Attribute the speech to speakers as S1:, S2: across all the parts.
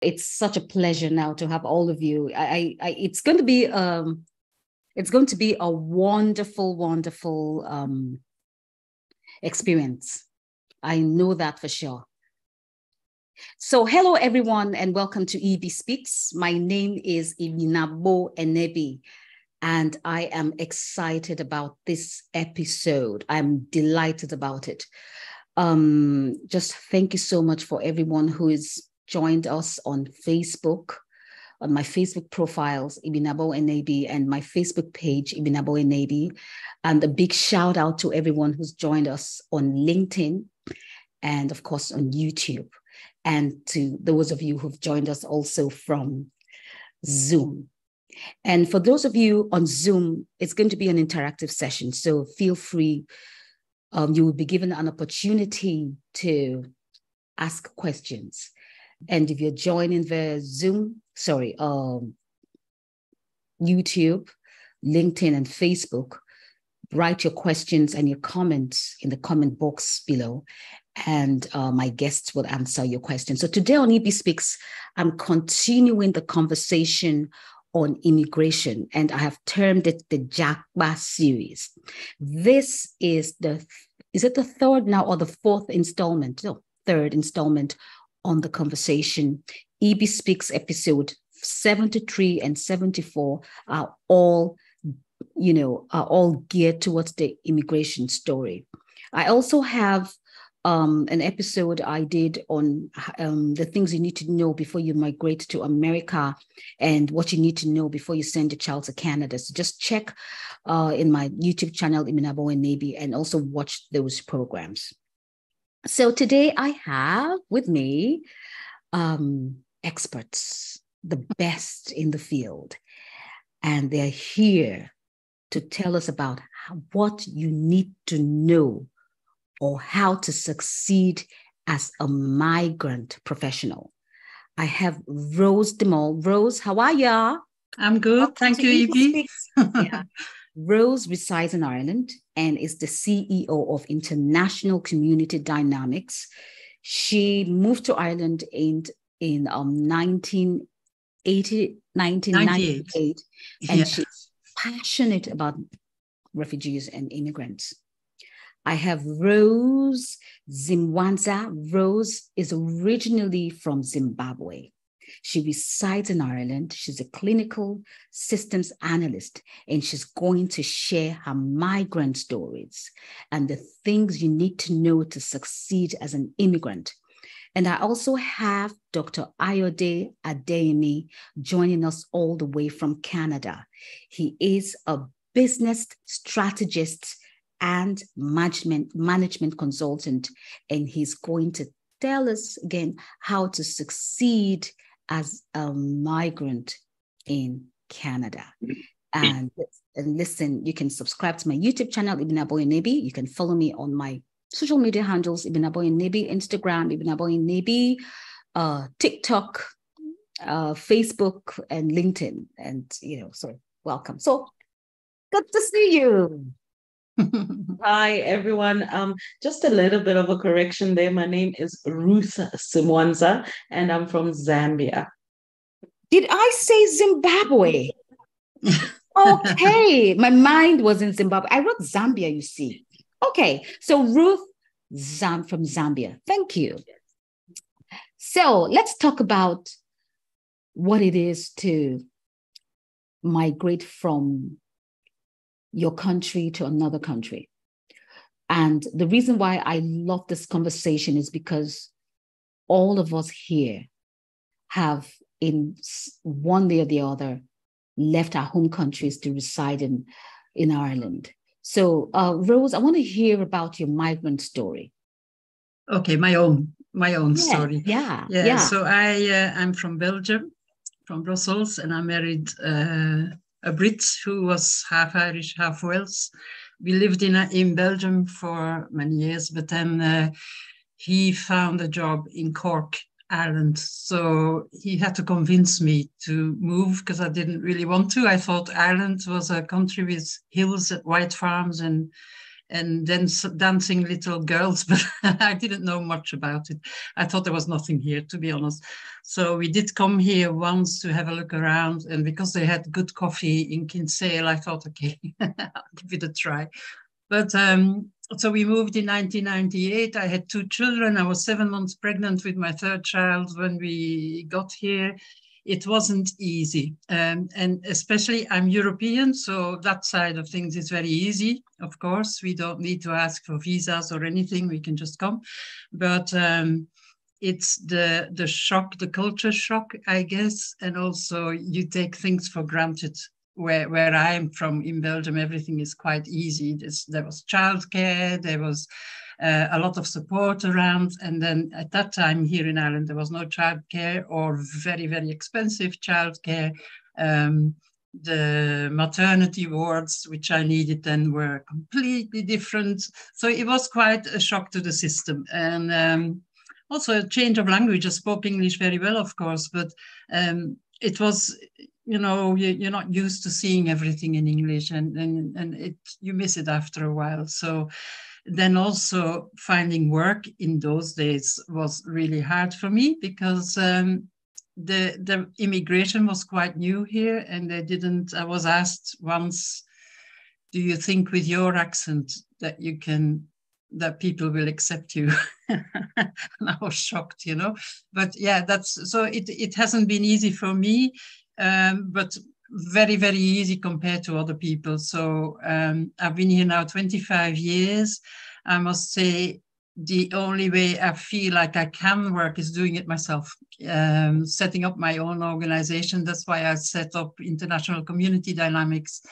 S1: It's such a pleasure now to have all of you. I, I it's going to be um, it's going to be a wonderful, wonderful um, experience. I know that for sure. So, hello everyone, and welcome to Ibi Speaks. My name is Ibinabo Enebi, and I am excited about this episode. I'm delighted about it. Um, just thank you so much for everyone who has joined us on Facebook, on my Facebook profiles, Ibinabo Enebi, and my Facebook page, Ibinabo Enebi. And a big shout out to everyone who's joined us on LinkedIn and, of course, on YouTube. And to those of you who've joined us also from Zoom. And for those of you on Zoom, it's going to be an interactive session. So feel free. Um, you will be given an opportunity to ask questions. And if you're joining the Zoom, sorry, um, YouTube, LinkedIn, and Facebook, write your questions and your comments in the comment box below and uh, my guests will answer your questions. So today on Ibi Speaks, I'm continuing the conversation on immigration, and I have termed it the Japa series. This is the is it the third now or the fourth installment? No, third installment on the conversation. Ibi Speaks episode 73 and 74 are all, you know, are all geared towards the immigration story. I also have um, an episode I did on um, the things you need to know before you migrate to America and what you need to know before you send your child to Canada. So just check uh, in my YouTube channel, Ibinabo Enebi, and also watch those programs. So today I have with me um, experts, the best in the field, and they're here to tell us about what you need to know or how to succeed as a migrant professional. I have Roos Demol. Roos, how are ya?
S2: I'm good. Welcome Thank you, Ibi.
S1: yeah. Roos resides in Ireland and is the CEO of International Community Dynamics. She moved to Ireland in, in um, 1980, 1998, and yeah. she's passionate about refugees and immigrants. I have Rose Simwanza. Rose is originally from Zimbabwe. She resides in Ireland. She's a clinical systems analyst, and she's going to share her migrant stories and the things you need to know to succeed as an immigrant. And I also have Dr. Ayoade Adeyemi joining us all the way from Canada. He is a business strategist and management management consultant and he's going to tell us again how to succeed as a migrant in Canada. And, and listen, you can subscribe to my YouTube channel, Ibinabo Enebi. You can follow me on my social media handles, Ibinabo Enebi, Instagram, Ibn Aboy Nebi, uh, TikTok, uh, Facebook, and LinkedIn. And, you know, so welcome. So good to see you.
S3: Hi, everyone. Um, just a little bit of a correction there. My name is Ruth Simwanza, and I'm from Zambia.
S1: Did I say Zimbabwe? okay, my mind was in Zimbabwe. I wrote Zambia, you see. Okay, so Ruth Zam from Zambia. Thank you. So let's talk about what it is to migrate from your country to another country. And the reason why I love this conversation is because all of us here have, in one way or the other, left our home countries to reside in, in Ireland. So, uh, Roos, I want to hear about your migrant story.
S2: Okay, my own, my own
S1: yeah,
S2: story.
S1: Yeah,
S2: yeah. Yeah. So I, uh, I'm from Belgium, from Brussels, and I married uh, a Brit who was half Irish, half Welsh. We lived in, a, in Belgium for many years, but then uh, he found a job in Cork, Ireland. So he had to convince me to move because I didn't really want to. I thought Ireland was a country with hills, and white farms, and and then dancing little girls, but I didn't know much about it. I thought there was nothing here, to be honest. So we did come here once to have a look around, and because they had good coffee in Kinsale, I thought, okay, I'll give it a try. But um, so we moved in 1998. I had two children. I was seven months pregnant with my third child when we got here it wasn't easy. Um, and especially I'm European, so that side of things is very easy. Of course, we don't need to ask for visas or anything. We can just come. But um, it's the the shock, the culture shock, I guess, and also you take things for granted. Where where I'm from in Belgium, everything is quite easy. There's, there was childcare, there was uh, a lot of support around. And then at that time here in Ireland, there was no childcare or very, very expensive childcare. Um, the maternity wards, which I needed then, were completely different. So it was quite a shock to the system. And um, also a change of language. I spoke English very well, of course, but um, it was you know you, are not used to seeing everything in english and and, and it you miss it after a while so then also finding work in those days was really hard for me because um, the the immigration was quite new here and they didn't i was asked once do you think with your accent that you can that people will accept you? And i was shocked you know? But yeah that's so it it hasn't been easy for me um, but very, very easy compared to other people. So um, I've been here now 25 years. I must say, the only way I feel like I can work is doing it myself, um, setting up my own organization. That's why I set up International Community Dynamics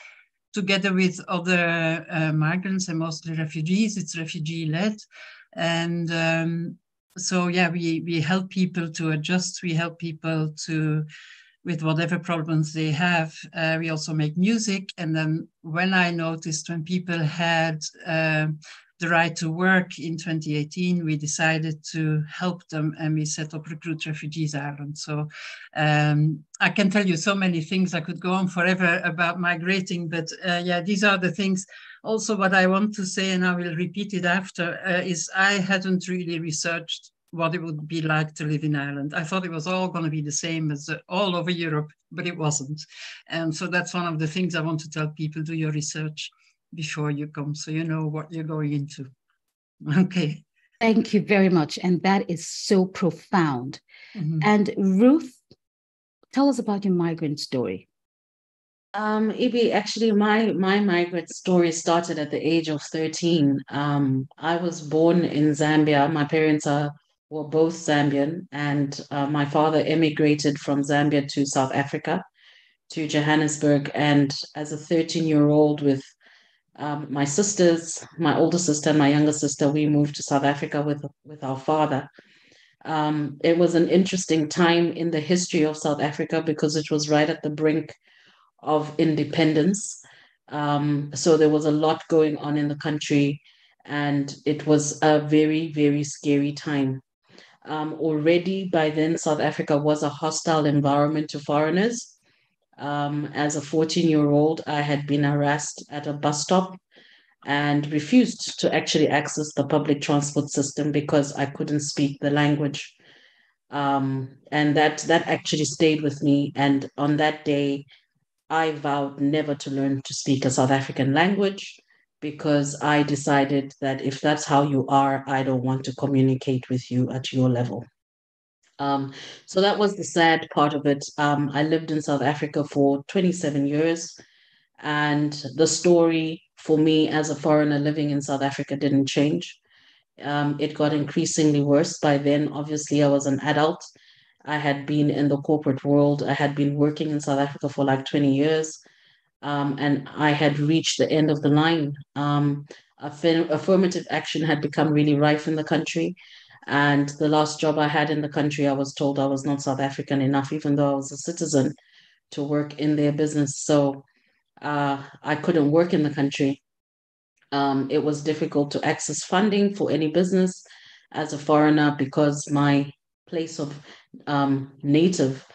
S2: together with other uh, migrants and mostly refugees. It's refugee led. And um, so, yeah, we, we help people to adjust, we help people to with whatever problems they have. Uh, we also make music. And then when I noticed when people had uh, the right to work in 2018, we decided to help them and we set up Recruit Refugees Ireland. So um, I can tell you so many things. I could go on forever about migrating, but uh, yeah, these are the things. Also, what I want to say, and I will repeat it after, uh, is I hadn't really researched what it would be like to live in Ireland. I thought it was all going to be the same as uh, all over Europe, but it wasn't. And so that's one of the things I want to tell people do your research before you come so you know what you're going into. Okay.
S1: Thank you very much. And that is so profound. Mm-hmm. And Ruth, tell us about your migrant story.
S3: Um, Ibi, actually, my my migrant story started at the age of 13. Um, I was born in Zambia. My parents are were both Zambian, and uh, my father emigrated from Zambia to South Africa, to Johannesburg. And as a 13 year old with um, my sisters, my older sister and my younger sister, we moved to South Africa with, with our father. Um, it was an interesting time in the history of South Africa because it was right at the brink of independence. Um, so there was a lot going on in the country, and it was a very, very scary time. Um, already by then, South Africa was a hostile environment to foreigners. Um, as a 14 year old, I had been harassed at a bus stop and refused to actually access the public transport system because I couldn't speak the language. Um, and that that actually stayed with me. And on that day, I vowed never to learn to speak a South African language because I decided that if that's how you are, I don't want to communicate with you at your level. Um, so that was the sad part of it. Um, I lived in South Africa for 27 years, and the story for me as a foreigner living in South Africa didn't change. Um, it got increasingly worse. By then, obviously, I was an adult. I had been in the corporate world. I had been working in South Africa for like 20 years um, and I had reached the end of the line. Um, affirmative action had become really rife in the country. And the last job I had in the country, I was told I was not South African enough, even though I was a citizen, to work in their business. So uh, I couldn't work in the country. Um, it was difficult to access funding for any business as a foreigner because my place of um, native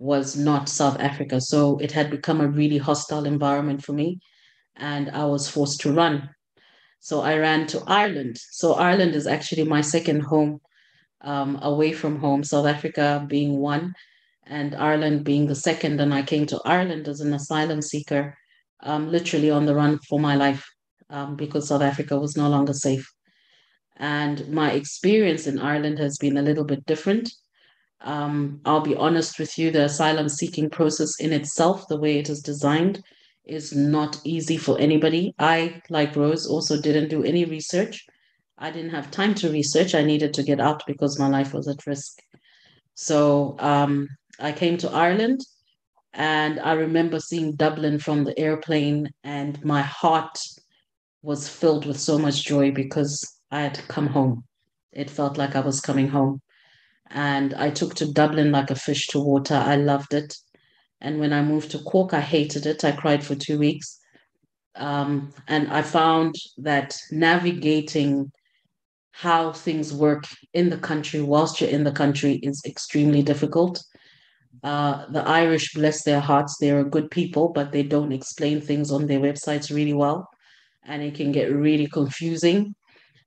S3: was not South Africa. So it had become a really hostile environment for me, and I was forced to run. So I ran to Ireland. So Ireland is actually my second home um, away from home, South Africa being one, and Ireland being the second. And I came to Ireland as an asylum seeker, um, literally on the run for my life um, because South Africa was no longer safe. And my experience in Ireland has been a little bit different. Um, I'll be honest with you, the asylum seeking process in itself, the way it is designed, is not easy for anybody. I, like Roos, also didn't do any research. I didn't have time to research. I needed to get out because my life was at risk. So um, I came to Ireland and I remember seeing Dublin from the airplane, and my heart was filled with so much joy because I had come home. It felt like I was coming home. And I took to Dublin like a fish to water. I loved it. And when I moved to Cork, I hated it. I cried for two weeks. Um, and I found that navigating how things work in the country whilst you're in the country is extremely difficult. Uh, the Irish, bless their hearts, they're good people, but they don't explain things on their websites really well. And it can get really confusing.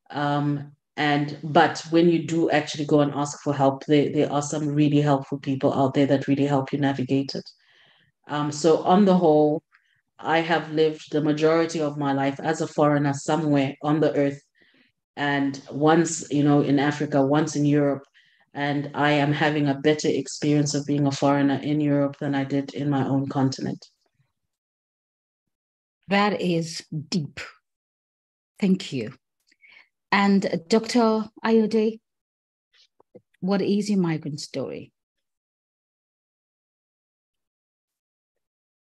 S3: Um, and but when you do actually go and ask for help, there, there are some really helpful people out there that really help you navigate it. Um, so on the whole, I have lived the majority of my life as a foreigner somewhere on the earth. And once, you know, in Africa, once in Europe, and I am having a better experience of being a foreigner in Europe than I did in my own continent.
S1: That is deep. Thank you. And Dr. Ayoade, what is your migrant story?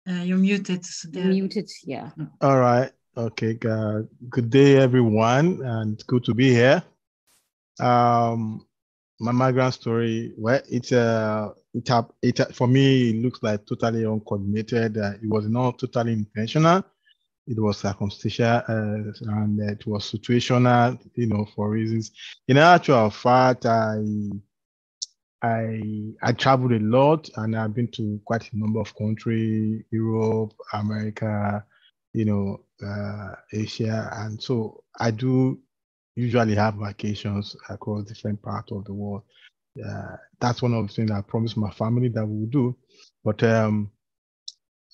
S2: Uh, you're muted.
S1: You're muted, yeah.
S4: All right. Okay. Uh, good day, everyone, and good to be here. Um, my migrant story, well, it's uh, it, it for me it looks like totally uncoordinated. Uh, it was not totally intentional. It was circumstantial uh, and it was situational, you know, for reasons. In actual fact, I I I traveled a lot and I've been to quite a number of countries, Europe, America, you know, uh, Asia, and so I do usually have vacations across different parts of the world. Uh, that's one of the things I promised my family that we would do. But um,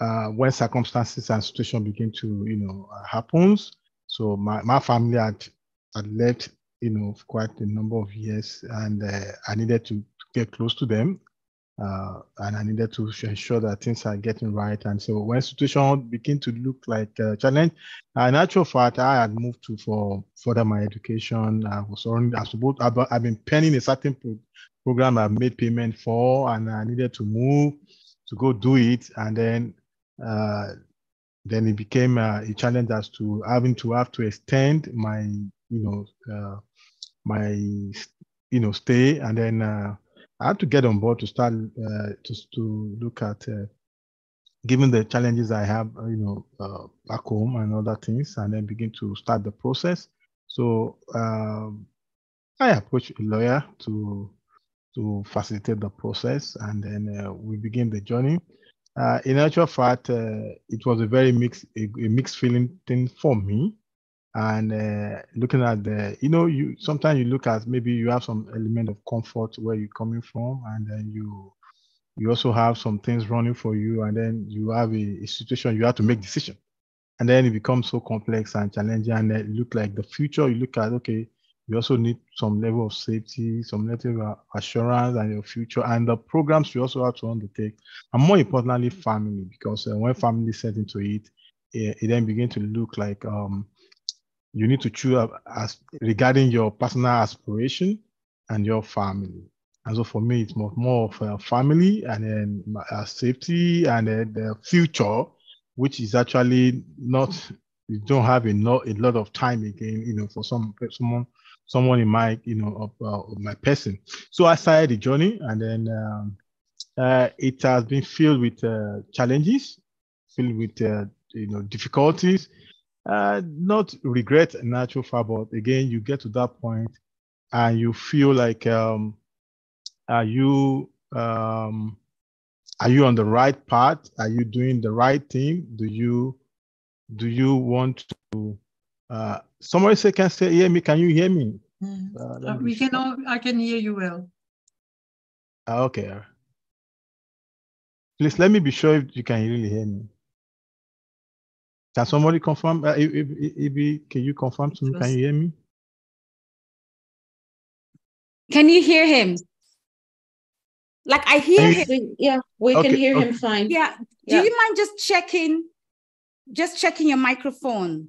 S4: uh, when circumstances and situation begin to, you know, uh, happens, so my, my family had, had left, you know, quite a number of years, and uh, I needed to get close to them uh, and I needed to ensure that things are getting right. And so when situation began to look like a challenge, in actual fact, I had moved to for further my education. I was already, I suppose, I've, been penning a certain pro- program I've made payment for, and I needed to move to go do it. And then, uh, then it became uh, a challenge as to having to have to extend my, you know, uh, my, you know, stay, and then uh, I had to get on board to start uh, to to look at uh, given the challenges I have, uh, you know, uh, back home and other things, and then begin to start the process. So um, I approached a lawyer to to facilitate the process, and then we begin the journey. Uh, in actual fact, it was a very mixed a, a mixed feeling thing for me. And uh, looking at the you know you sometimes you look at maybe you have some element of comfort where you're coming from and then you you also have some things running for you and then you have a, a situation you have to make decision. And then it becomes so complex and challenging and it look like the future you look at okay you also need some level of safety some level of assurance and your future and the programs you also have to undertake and more importantly family because uh, when family set into it, it it then begin to look like um you need to choose as regarding your personal aspiration and your family. And so for me, it's more, more of a family and then uh, safety and then the future, which is actually not, you don't have a, not, a lot of time again, you know, for some someone, someone in my, you know, of, uh, of my person. So I started the journey and then um, uh, it has been filled with uh, challenges, filled with, uh, you know, difficulties, uh, not regret natural far, but again, you get to that point and you feel like, um, are you um, are you on the right path? Are you doing the right thing? Do you do you want to Uh, somebody say, can say, hear me? Can you hear me?
S2: Mm. Uh, uh, we can. All, I can hear you well.
S4: Uh, okay. Please let me be sure if you can really hear me. Can somebody confirm? Uh, if, if, if, can you confirm to me? Can you hear me?
S1: Can you hear him? Like I hear
S3: him. Yeah, we okay, can hear okay. him fine.
S1: Yeah. Do yeah. you mind just checking, just checking your microphone?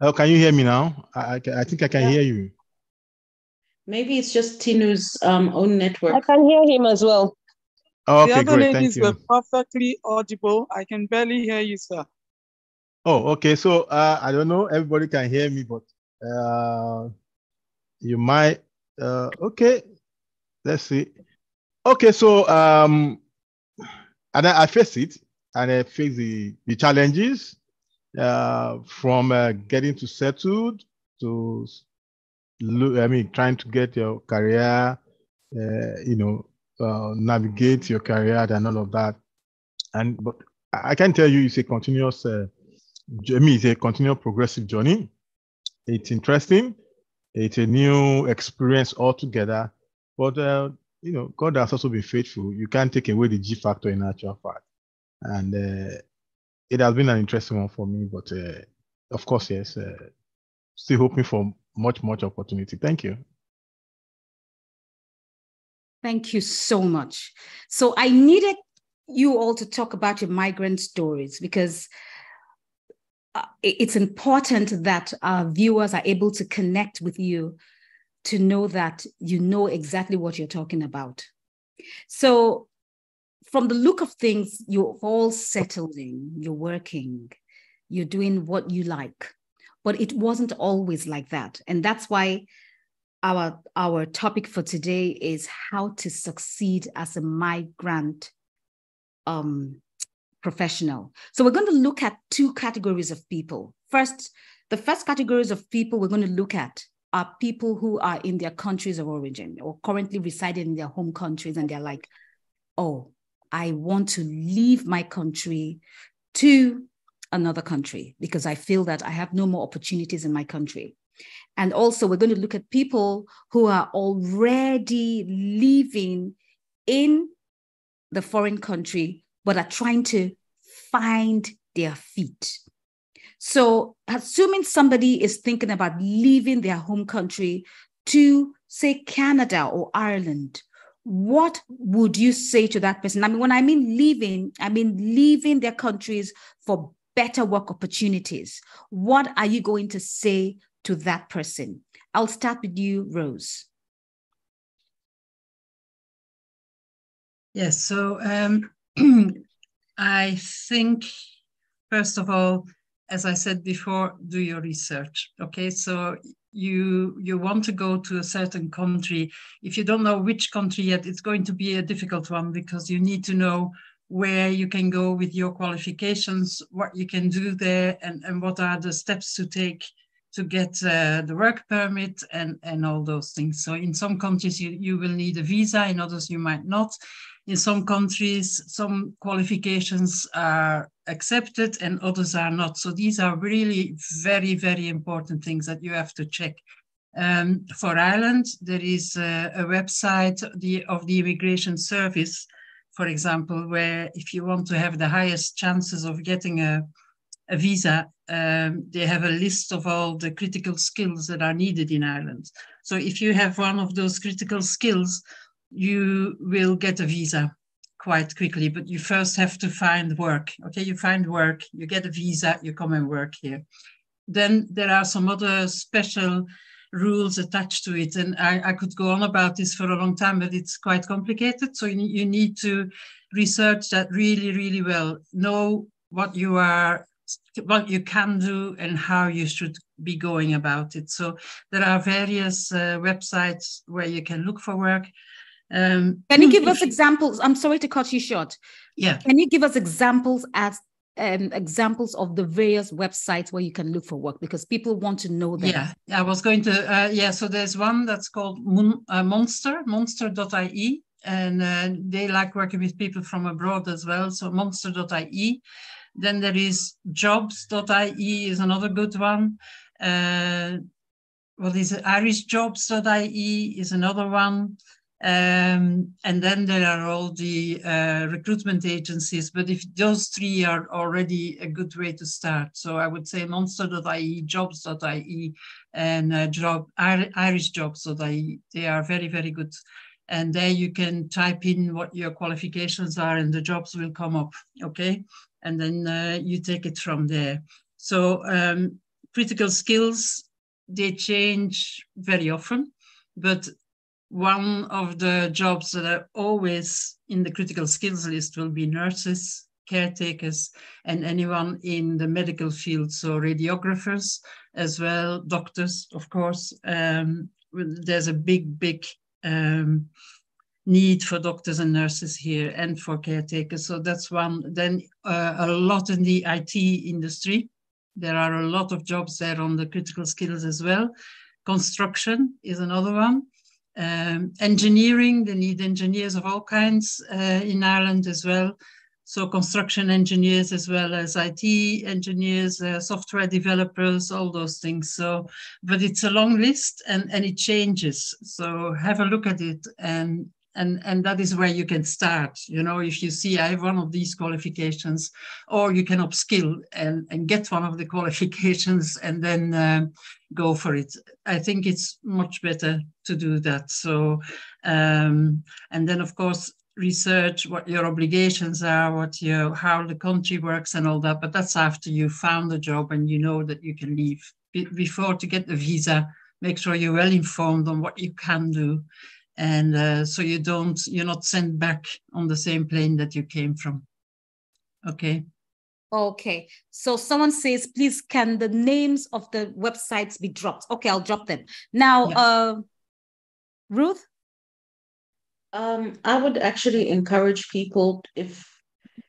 S4: Oh, can you hear me now? I, I, I think I can yeah. hear you.
S3: Maybe it's just Tinu's um, own network.
S5: I can hear him as well.
S4: Oh, okay,
S6: the other
S4: great.
S6: ladies
S4: Thank
S6: were perfectly audible. I can barely hear you, sir.
S4: Oh, okay. So uh, I don't know. Everybody can hear me, but uh, you might. Uh, okay, let's see. Okay, so um, and I, I face it, and I face the the challenges uh, from uh, getting to settled to I mean, trying to get your career, uh, you know, uh, navigate your career and all of that. And but I can tell you, it's a continuous. Uh, I mean, it's a continual progressive journey. It's interesting. It's a new experience altogether. But uh, you know, God has also been faithful. You can't take away the G factor in actual fact, and uh, it has been an interesting one for me. But uh, of course, yes, uh, still hoping for much, much opportunity. Thank you.
S1: Thank you so much. So I needed you all to talk about your migrant stories because uh, it's important that our viewers are able to connect with you to know that you know exactly what you're talking about. So, from the look of things, you're all settled in, you're working, you're doing what you like. But it wasn't always like that. And that's why our our topic for today is how to succeed as a migrant um, professional. So we're going to look at two categories of people. First the first categories of people we're going to look at are people who are in their countries of origin or currently residing in their home countries and they're like oh i want to leave my country to another country because I feel that I have no more opportunities in my country. And also, we're going to look at people who are already living in the foreign country, but are trying to find their feet. So, assuming somebody is thinking about leaving their home country to, say, Canada or Ireland, what would you say to that person? I mean, when I mean leaving, I mean leaving their countries for better work opportunities. What are you going to say to that person? I'll start with you, Roos.
S2: Yes, so um, I think, first of all, as I said before, do your research. Okay, so you you want to go to a certain country. If you don't know which country yet, it's going to be a difficult one because you need to know where you can go with your qualifications, what you can do there, and, and what are the steps to take to get uh, the work permit and, and all those things. So in some countries, you, you will need a visa, in others, you might not. In some countries, some qualifications are accepted and others are not. So these are really very, very important things that you have to check. Um, for Ireland, there is a, a website the, of the Immigration Service for example, where if you want to have the highest chances of getting a, a visa, um, they have a list of all the critical skills that are needed in Ireland. So if you have one of those critical skills, you will get a visa quite quickly, but you first have to find work. Okay, you find work, you get a visa, you come and work here. Then there are some other special rules attached to it. And I, I could go on about this for a long time, but it's quite complicated. So you, you need to research that really, really well. Know what you are what you can do and how you should be going about it. So there are various uh, websites where you can look for work.
S1: Um, can you give us examples? I'm sorry to cut you short.
S2: Yeah.
S1: Can you give us examples as um, examples of the various websites where you can look for work because people want to know that.
S2: Yeah, I was going to, uh, yeah, so there's one that's called Mon- uh, Monster, monster.ie, and uh, they like working with people from abroad as well. So monster.ie. Then there is jobs.ie is another good one. Uh, what is it? IrishJobs.ie is another one. Um, and then there are all the uh, recruitment agencies. But if those three are already a good way to start, so I would say Monster.ie, Jobs.ie, and uh, job IrishJobs.ie. They are very very good. And there you can type in what your qualifications are, and the jobs will come up. Okay, and then uh, you take it from there. So um, critical skills they change very often, but one of the jobs that are always in the critical skills list will be nurses, caretakers, and anyone in the medical field. So radiographers as well, doctors, of course. Um, there's a big, big um, need for doctors and nurses here and for caretakers. So that's one. Then uh, a lot in the IT industry. There are a lot of jobs there on the critical skills as well. Construction is another one. Um, engineering, they need engineers of all kinds uh, in Ireland as well. So construction engineers as well as IT engineers, uh, software developers, all those things. So, but it's a long list and, and it changes. So have a look at it and and and that is where you can start you know if you see i have one of these qualifications or you can upskill and and get one of the qualifications and then uh, go for it. I think it's much better to do that. So um, and then of course research what your obligations are what your how the country works and all that but that's after you found a job and you know that you can leave. Be before to get the visa make sure you're well informed on what you can do and uh, so you don't you're not sent back on the same plane that you came from. Okay?
S1: Okay. So someone says please can the names of the websites be dropped? Okay i'll drop them. Now yeah. uh ruth?
S3: Um i would actually encourage people if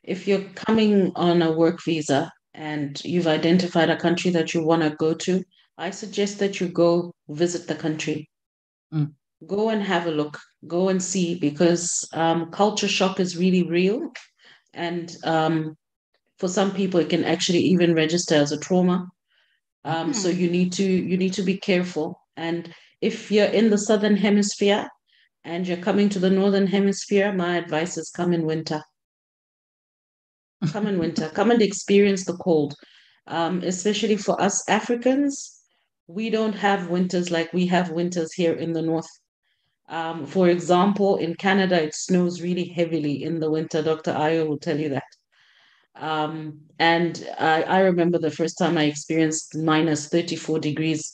S3: if you're coming on a work visa and you've identified a country that you want to go to i suggest that you go visit the country. Mm go and have a look, go and see, because um, culture shock is really real. And um, for some people, it can actually even register as a trauma. Um, mm So you need to you need to be careful. And if you're in the southern hemisphere and you're coming to the northern hemisphere, my advice is come in winter. Come in winter. Come and experience the cold. Um, especially for us Africans, we don't have winters like we have winters here in the north. Um, for example, in Canada, it snows really heavily in the winter. Dr. Ayo will tell you that. Um, and I, I remember the first time I experienced minus 34 degrees.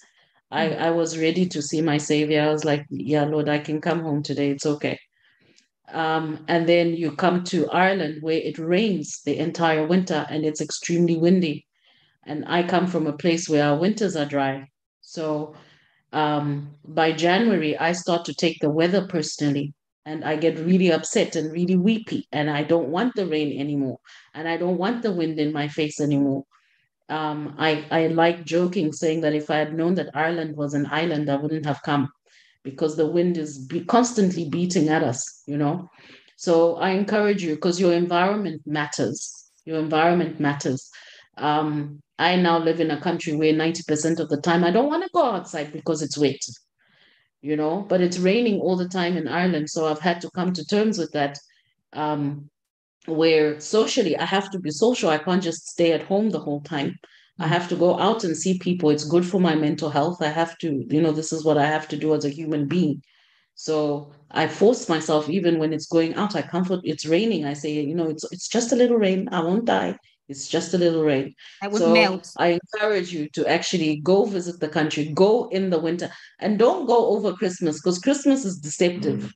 S3: I, I was ready to see my savior. I was like, yeah, Lord, I can come home today. It's okay. Um, and then you come to Ireland where it rains the entire winter and it's extremely windy. And I come from a place where our winters are dry. So um, by January, I start to take the weather personally and I get really upset and really weepy. And I don't want the rain anymore. And I don't want the wind in my face anymore. Um, I, I like joking, saying that if I had known that Ireland was an island, I wouldn't have come because the wind is be constantly beating at us, you know. So I encourage you because your environment matters. Your environment matters. Um, I now live in a country where 90% of the time I don't want to go outside because it's wet, you know, but it's raining all the time in Ireland. So I've had to come to terms with that. Um, where socially I have to be social. I can't just stay at home the whole time. I have to go out and see people. It's good for my mental health. I have to, you know, this is what I have to do as a human being. So I force myself, even when it's going out, I comfort, it's raining. I say, you know, it's it's just a little rain. I won't die. It's just a little rain.
S1: I would so melt.
S3: I encourage you to actually go visit the country, go in the winter, and don't go over Christmas because Christmas is deceptive. Mm.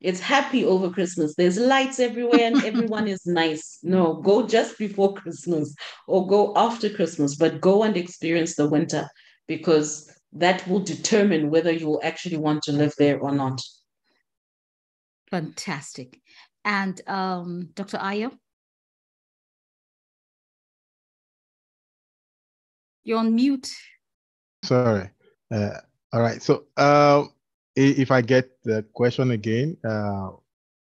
S3: It's happy over Christmas. There's lights everywhere and everyone is nice. No, go just before Christmas or go after Christmas, but go and experience the winter because that will determine whether you will actually want to live there or not.
S1: Fantastic. And um, Dr. Ayo? You're on mute.
S4: Sorry. Uh, all right. So uh, if I get the question again, uh,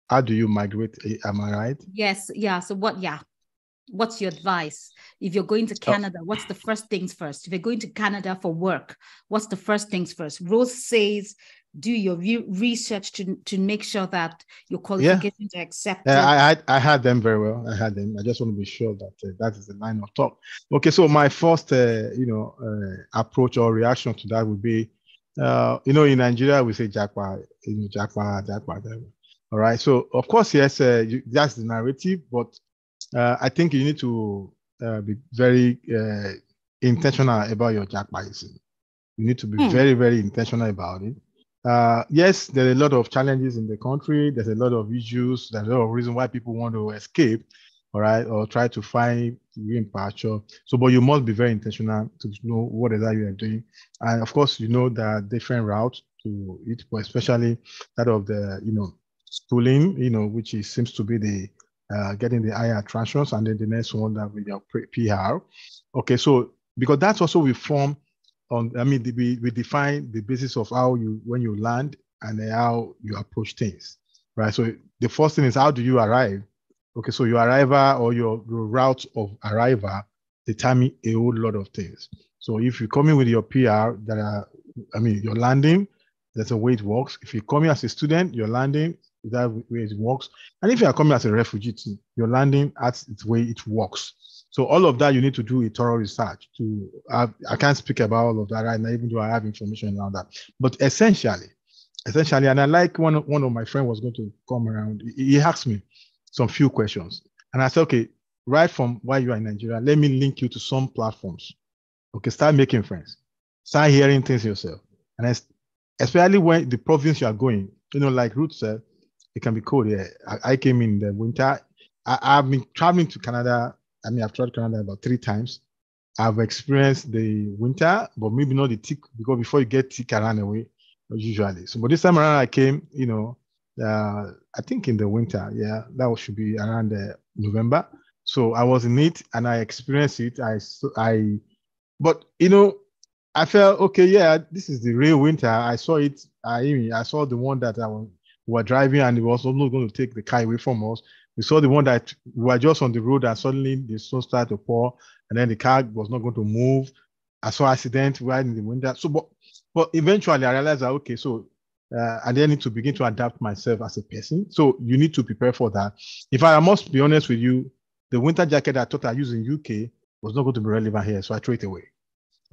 S4: how do you migrate? Am I right?
S1: Yes. Yeah. So what? Yeah. what's your advice? If you're going to Canada, what's the first things first? If you're going to Canada for work, what's the first things first? Roos says do your re- research to, to make sure that your qualifications yeah. are accepted.
S4: Yeah, I, I, I had them very well. I had them. I just want to be sure that uh, that is the line of talk. Okay, so my first, uh, you know, uh, approach or reaction to that would be, uh, you know, in Nigeria we say Japa, you know. All right. So of course, yes, uh, you, that's the narrative, but uh, I think you need to be very intentional about your Japaism. You need to be hmm. very, very intentional about it uh, yes, there are a lot of challenges in the country. There's a lot of issues. There's a lot of reason why people want to escape, all right, or try to find reimparture. So, but you must be very intentional to know what is that you are doing. And of course, you know there are different routes to it, but especially that of the, you know, schooling, you know, which is, seems to be the uh, getting the higher attractions, and then the next one that we your PR. Okay, so because that's also we form on i mean we, we define the basis of how you when you land and how you approach things right? So the first thing is how do you arrive? Okay so your arrival or your, your route of arrival determine a whole lot of things. So if you come in with your pr that are i mean your landing that's the way it works. If you come in as a student your landing that way it works. And if you are coming as a refugee your landing that's its way it works so all of that you need to do a thorough research to have, I can't speak about all of that right now, even though I have information around that. But essentially, essentially, and I like one of, one of my friends was going to come around. He asked me some few questions. And I said, okay, right from why you are in Nigeria, let me link you to some platforms. Okay, start making friends. Start hearing things yourself. And especially when the province you are going, you know, like Ruth said, it can be cold. Yeah, I, I came in the winter. I, have been traveling to Canada I mean, I've tried Canada about three times. I've experienced the winter, but maybe not the thick because before you get thick, I ran away usually. So, but this time around, I came, you know, uh, I think in the winter, yeah, that should be around uh, November. So I was in it and I experienced it. I, I, but you know, I felt okay. Yeah, this is the real winter. I saw it. I, I saw the one that I was, were driving and it was almost going to take the car away from us. We saw the one that we were just on the road and suddenly the snow started to pour and then the car was not going to move. I saw accident right in the window. So, but, but eventually I realized that, okay, so uh, I then need to begin to adapt myself as a person. So you need to prepare for that. If I must be honest with you, the winter jacket I thought I used in UK was not going to be relevant here. So I threw it away.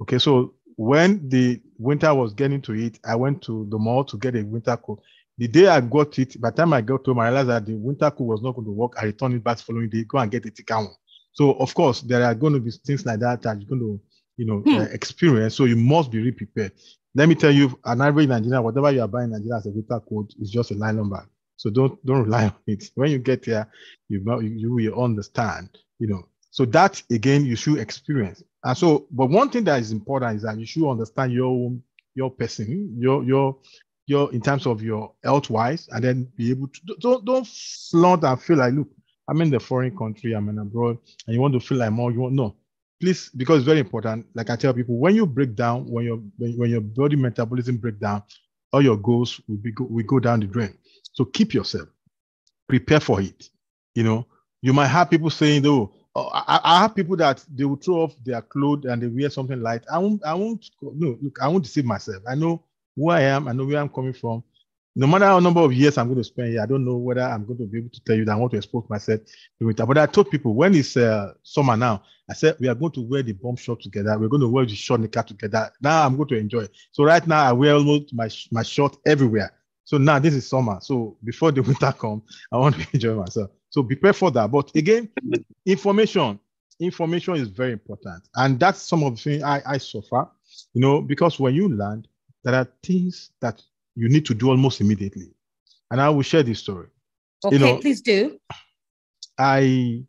S4: Okay, so when the winter was getting to it, I went to the mall to get a winter coat. The day I got it, by the time I got home, I realized that the winter coat was not going to work. I returned it back the following day, go and get a thicker one. So of course, there are going to be things like that that you're going to, you know, hmm. uh, experience. So you must be really prepared. Let me tell you, an average Nigerian, whatever you are buying Nigeria as a winter coat is just a nylon bag. So don't don't rely on it. When you get there, you you will understand. You know. So that again, you should experience. And so, but one thing that is important is that you should understand your your person, your your your in terms of your health wise, and then be able to don't don't flaunt and feel like look, I'm in the foreign country, I'm in abroad, and you want to feel like more. You want no, please because it's very important. Like I tell people, when you break down, when your when, your body metabolism break down, all your goals will be go, will go down the drain. So keep yourself, prepare for it. You know, you might have people saying, though, oh, I, I, have people that they will throw off their clothes and they wear something light. I won't, I won't, no, look, I won't deceive myself. I know who I am, I know where I'm coming from. No matter how number of years I'm going to spend here, I don't know whether I'm going to be able to tell you that I want to expose myself. But I told people when it's uh, summer now, I said we are going to wear the bomb short together. We're going to wear the short knicker together. Now I'm going to enjoy. So right now I wear almost my my short everywhere. So now this is summer. So before the winter comes, I want to enjoy myself. So prepare for that. But again, information, information is very important, and that's some of the things I I suffer. You know, because when you land, there are things that you need to do almost immediately. And I will share this story.
S1: Okay, you know, please do.
S4: I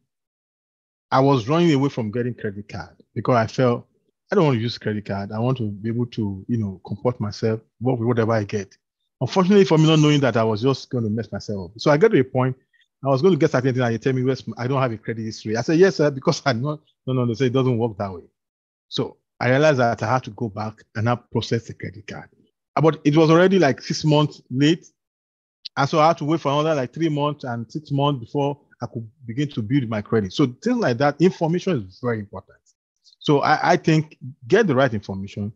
S4: I was running away from getting credit card because I felt I don't want to use credit card. I want to be able to, you know, comport myself, work with whatever I get. Unfortunately, for me not knowing that I was just going to mess myself up. So I got to a point, I was going to get something and you tell me, yes, I don't have a credit history. I said, yes, sir, because I not, no, no, they say it doesn't work that way. So I realized that I had to go back and now process the credit card. Uh, but it was already like six months late. And so I had to wait for another like three months and six months before I could begin to build my credit. So things like that, information is very important. So I, I think get the right information,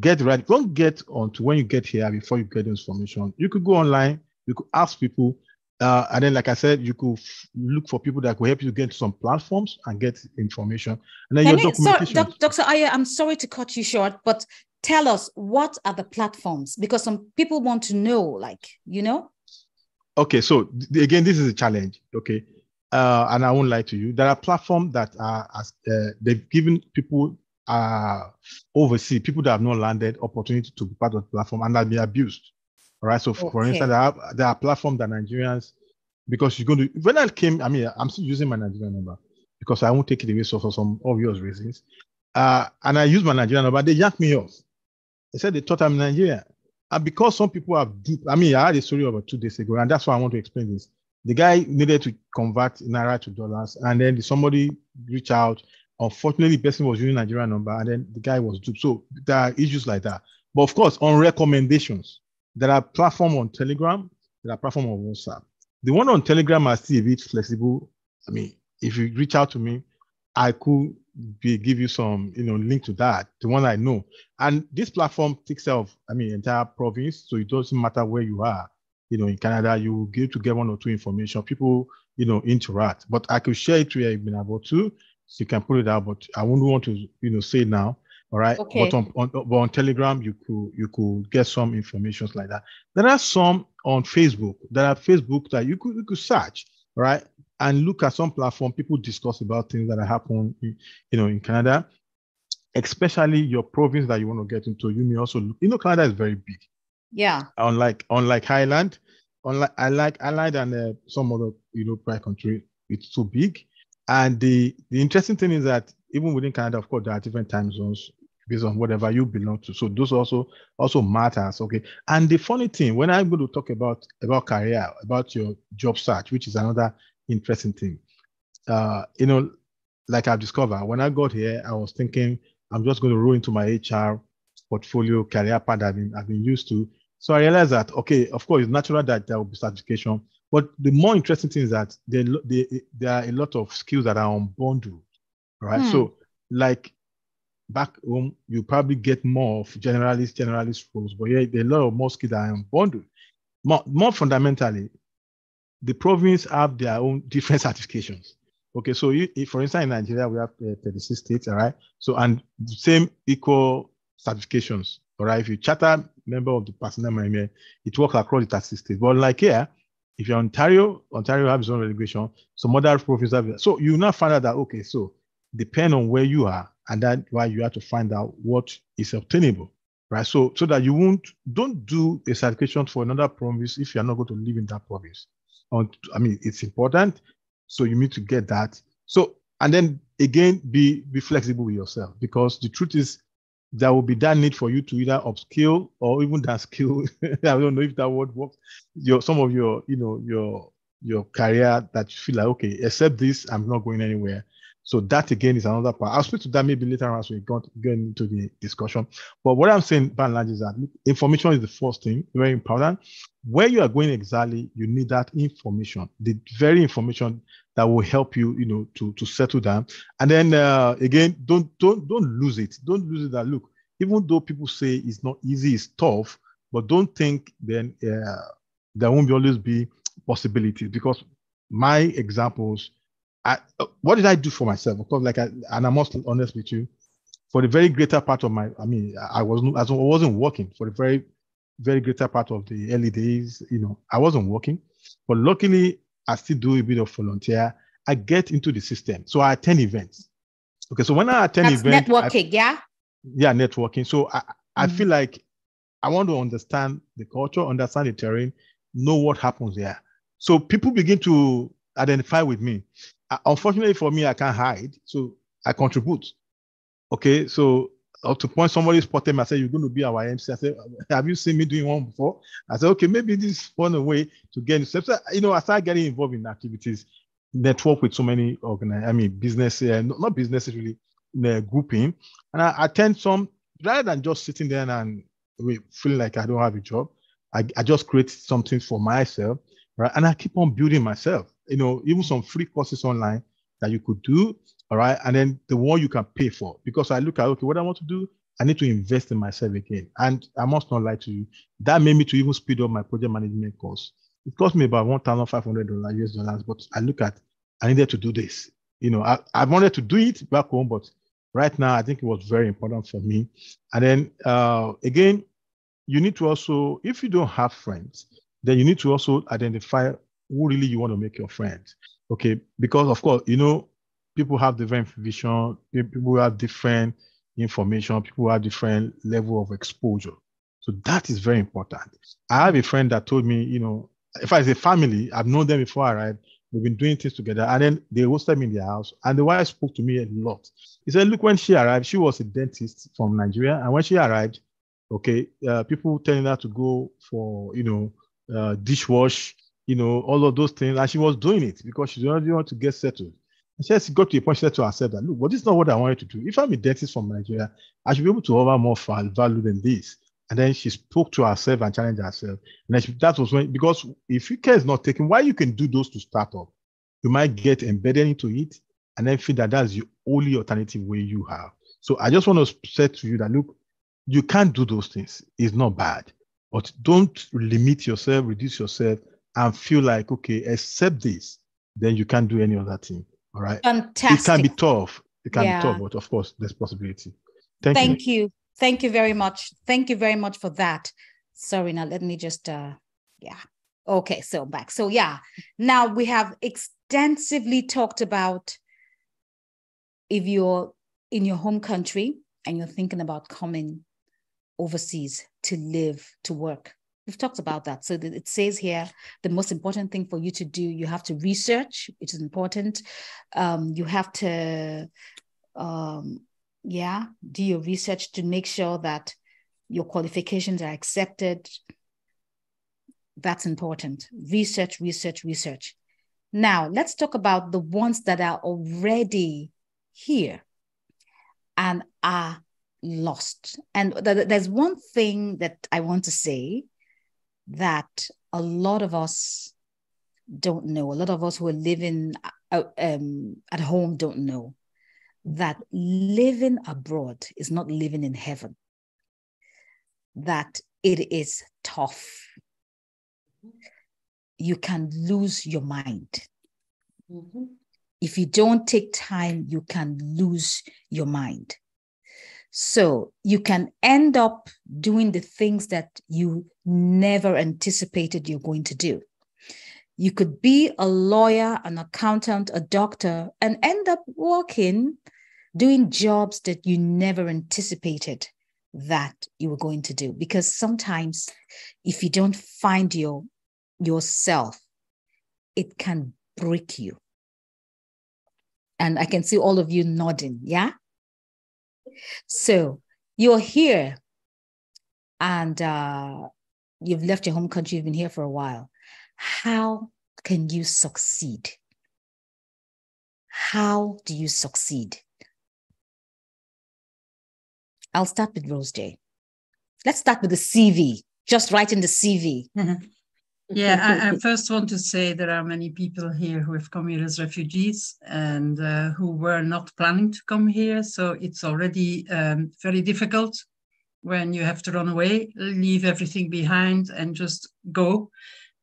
S4: get the right, don't get on to when you get here before you get the information. You could go online, you could ask people, uh, and then, like I said, you could f- look for people that could help you get to some platforms and get information. And then
S1: Can
S4: your
S1: you, so,
S4: documentation.
S1: doc, Dr. Aya, I'm sorry to cut you short, but tell us what are the platforms? Because some people want to know, like, you know?
S4: okay, so th- again, this is a challenge. Okay. Uh, and I won't lie to you. There are platforms that are as uh, they've given people uh, overseas, people that have not landed, opportunity to be part of the platform and that be abused. Right. So, for instance, there are, there are platforms that Nigerians, because you're going to, when I came, I mean, I'm still using my Nigerian number because I won't take it away so for some obvious reasons. Uh, and I use my Nigerian number, they yanked me off. They said they thought I'm Nigerian. And because some people have deep, I mean, I had a story about two days ago, and that's why I want to explain this. The guy needed to convert naira to dollars, and then somebody reached out. Unfortunately, the person was using Nigerian number, and then the guy was duped. So there are issues like that. But of course, on recommendations, there are platform on Telegram, there are platform on WhatsApp. The one on Telegram are still a bit flexible. I mean, if you reach out to me, I could be, give you some, you know, link to that, the one I know. And this platform takes care of, I mean, entire province. So it doesn't matter where you are. You know, in Canada, you will get to get one or two information. People, you know, interact. But I could share it with you been able to, so you can put it out. But I wouldn't want to, you know, say now. All right.
S1: Okay.
S4: But on, on but on Telegram, you could you could get some information like that. There are some on Facebook. There are Facebook that you could you could search, right? And look at some platform. People discuss about things that happen, in, you know, in Canada, especially your province that you want to get into. You may also look. You know, Canada is very big
S1: Yeah.
S4: unlike unlike Highland, unlike I like Ireland and uh, some other you know European country, it's too big. And the the interesting thing is that even within Canada, of course, there are different time zones based on whatever you belong to. So those also also matters. Okay. And the funny thing, when I'm going to talk about about career, about your job search, which is another interesting thing, uh, you know, like I've discovered, when I got here, I was thinking I'm just going to roll into my HR portfolio career path I've been, I've been used to. So I realized that, okay, of course, it's natural that there will be certification, but the more interesting thing is that there, there, there are a lot of skills that are unbundled, right?
S1: Hmm.
S4: So, like back home, you probably get more of generalist, generalist roles, but yeah, there are a lot of skills that are unbundled. More, more fundamentally, the province have their own different certifications. Okay, so if, if, for instance, in Nigeria, we have uh, 36 states, all right? So, and same equal certifications, all right? If you charter member of the personnel management, it works across the 36 states. But like here, if you're Ontario, Ontario has its own regulation, some other provinces have. So you now find out that, okay, so depend on where you are, and that's why you have to find out what is obtainable, right? So, so that you won't, don't do a certification for another province if you're not going to live in that province. Um, I mean, it's important. So you need to get that. So, and then again, be be flexible with yourself because the truth is there will be that need for you to either upskill or even that skill. I don't know if that word works. Your some of your, you know, your your career that you feel like, okay, except this, I'm not going anywhere. So that again is another part. I'll speak to that maybe later on as we got get into the discussion. But what I'm saying by and large is that information is the first thing, very important. Where you are going exactly, you need that information, the very information that will help you, you know, to to settle down. And then uh, again, don't don't don't lose it. Don't lose it. That look, even though people say it's not easy, it's tough, but don't think then uh, there won't be always be possibilities because my examples. I, what did I do for myself? Because, like, I, and I must be honest with you, for the very greater part of my, I mean, I wasn't, I wasn't working for the very, very greater part of the early days. You know, I wasn't working, but luckily, I still do a bit of volunteer. I get into the system, so I attend events. Okay, so when I attend
S1: That's
S4: events,
S1: networking,
S4: I,
S1: yeah,
S4: yeah, networking. So I, I
S1: Mhm.
S4: feel like I want to understand the culture, understand the terrain, know what happens there. So people begin to identify with me. Unfortunately for me, I can't hide, so I contribute. Okay, so up to point somebody spotted me, I said, You're going to be our MC. I said, Have you seen me doing one before? I said, Okay, maybe this is one way to get so, you know, I started getting involved in activities, network with so many organize, I mean, business, uh, not, businesses really, grouping. And I attend some rather than just sitting there and feeling like I don't have a job. I, I just create something for myself, right? And I keep on building myself. You know, even some free courses online that you could do. All right. And then the one you can pay for. Because I look at, okay, what I want to do, I need to invest in myself again. And I must not lie to you. That made me to even speed up my project management course. It cost me about $1,500 US dollars, but I look at, I needed to do this. You know, I, I wanted to do it back home, but right now, I think it was very important for me. And then uh, again, you need to also, if you don't have friends, then you need to also identify who really you want to make your friends. Okay, because of course, you know, people have different vision, people have different information, people have different level of exposure. So that is very important. I have a friend that told me, you know, if I say family, I've known them before I arrived. We've been doing things together. And then they hosted me in their house. And the wife spoke to me a lot. He said, Look, when she arrived, she was a dentist from Nigeria. And when she arrived, okay, uh, people telling her to go for, you know, uh, dishwash, you know, all of those things. And she was doing it because she didn't want to get settled. And she, she got to a point, she said to herself that, look, but this is not what I wanted to do. If I'm a dentist from Nigeria, I should be able to offer more value than this. And then she spoke to herself and challenged herself. And she, that was when, because if your care is not taken, why you can do those to start up, you might get embedded into it and then feel that that's the only alternative way you have. So I just want to say to you that, look, you can't do those things. It's not bad, but don't limit yourself, reduce yourself, and feel like, okay, accept this, then you can't do any other thing. All right.
S1: Fantastic.
S4: It can be tough. It can yeah. be tough, but of course, there's possibility.
S1: Thank, Thank you. you. Thank you very much. Thank you very much for that. Sorry, now let me just, uh, yeah. Okay, so back. So, yeah, now we have extensively talked about if you're in your home country and you're thinking about coming overseas to live, to work. We've talked about that. So it says here the most important thing for you to do, you have to research, which is important. Um, you have to um, yeah do your research to make sure that your qualifications are accepted. That's important. Research research research. Now let's talk about the ones that are already here and are lost. And th- there's one thing that i want to say that a lot of us don't know a lot of us who are living uh, um, at home don't know that living abroad is not living in heaven, that it is tough. You can lose your mind. Mm-hmm. If you don't take time, you can lose your mind. So you can end up doing the things that you never anticipated you're going to do. You could be a lawyer, an accountant, a doctor, and end up working, doing jobs that you never anticipated that you were going to do. Because sometimes if you don't find your yourself, it can break you. And I can see all of you nodding, yeah? So you're here and uh, you've left your home country, you've been here for a while how can you succeed? How do you succeed? I'll start with Roos J. Let's start with the CV, just write in the CV.
S2: Yeah, I, I, first want to say there are many people here who have come here as refugees and uh, who were not planning to come here. So it's already um, very difficult when you have to run away, leave everything behind, and just go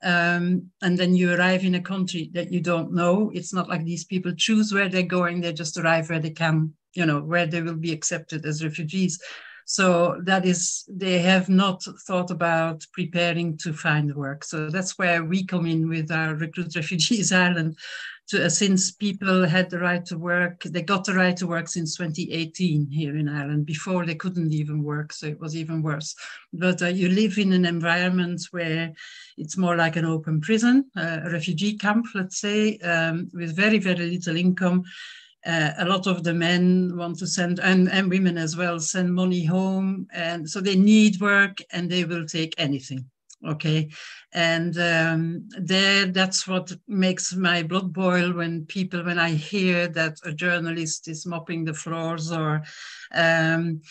S2: um, and then you arrive in a country that you don't know. It's not like these people choose where they're going; they just arrive where they can, you know, where they will be accepted as refugees. So that is, they have not thought about preparing to find work. So that's where we come in with our Recruit Refugees Ireland to, uh, since people had the right to work, they got the right to work since 2018 here in Ireland. Before they couldn't even work, so it was even worse. But uh, you live in an environment where it's more like an open prison, uh, a refugee camp, let's say, um, with very, very little income. Uh, a lot of the men want to send and, and women as well send money home. And so they need work and they will take anything okay? And um, there that's what makes my blood boil when people when i hear that a journalist is mopping the floors or um,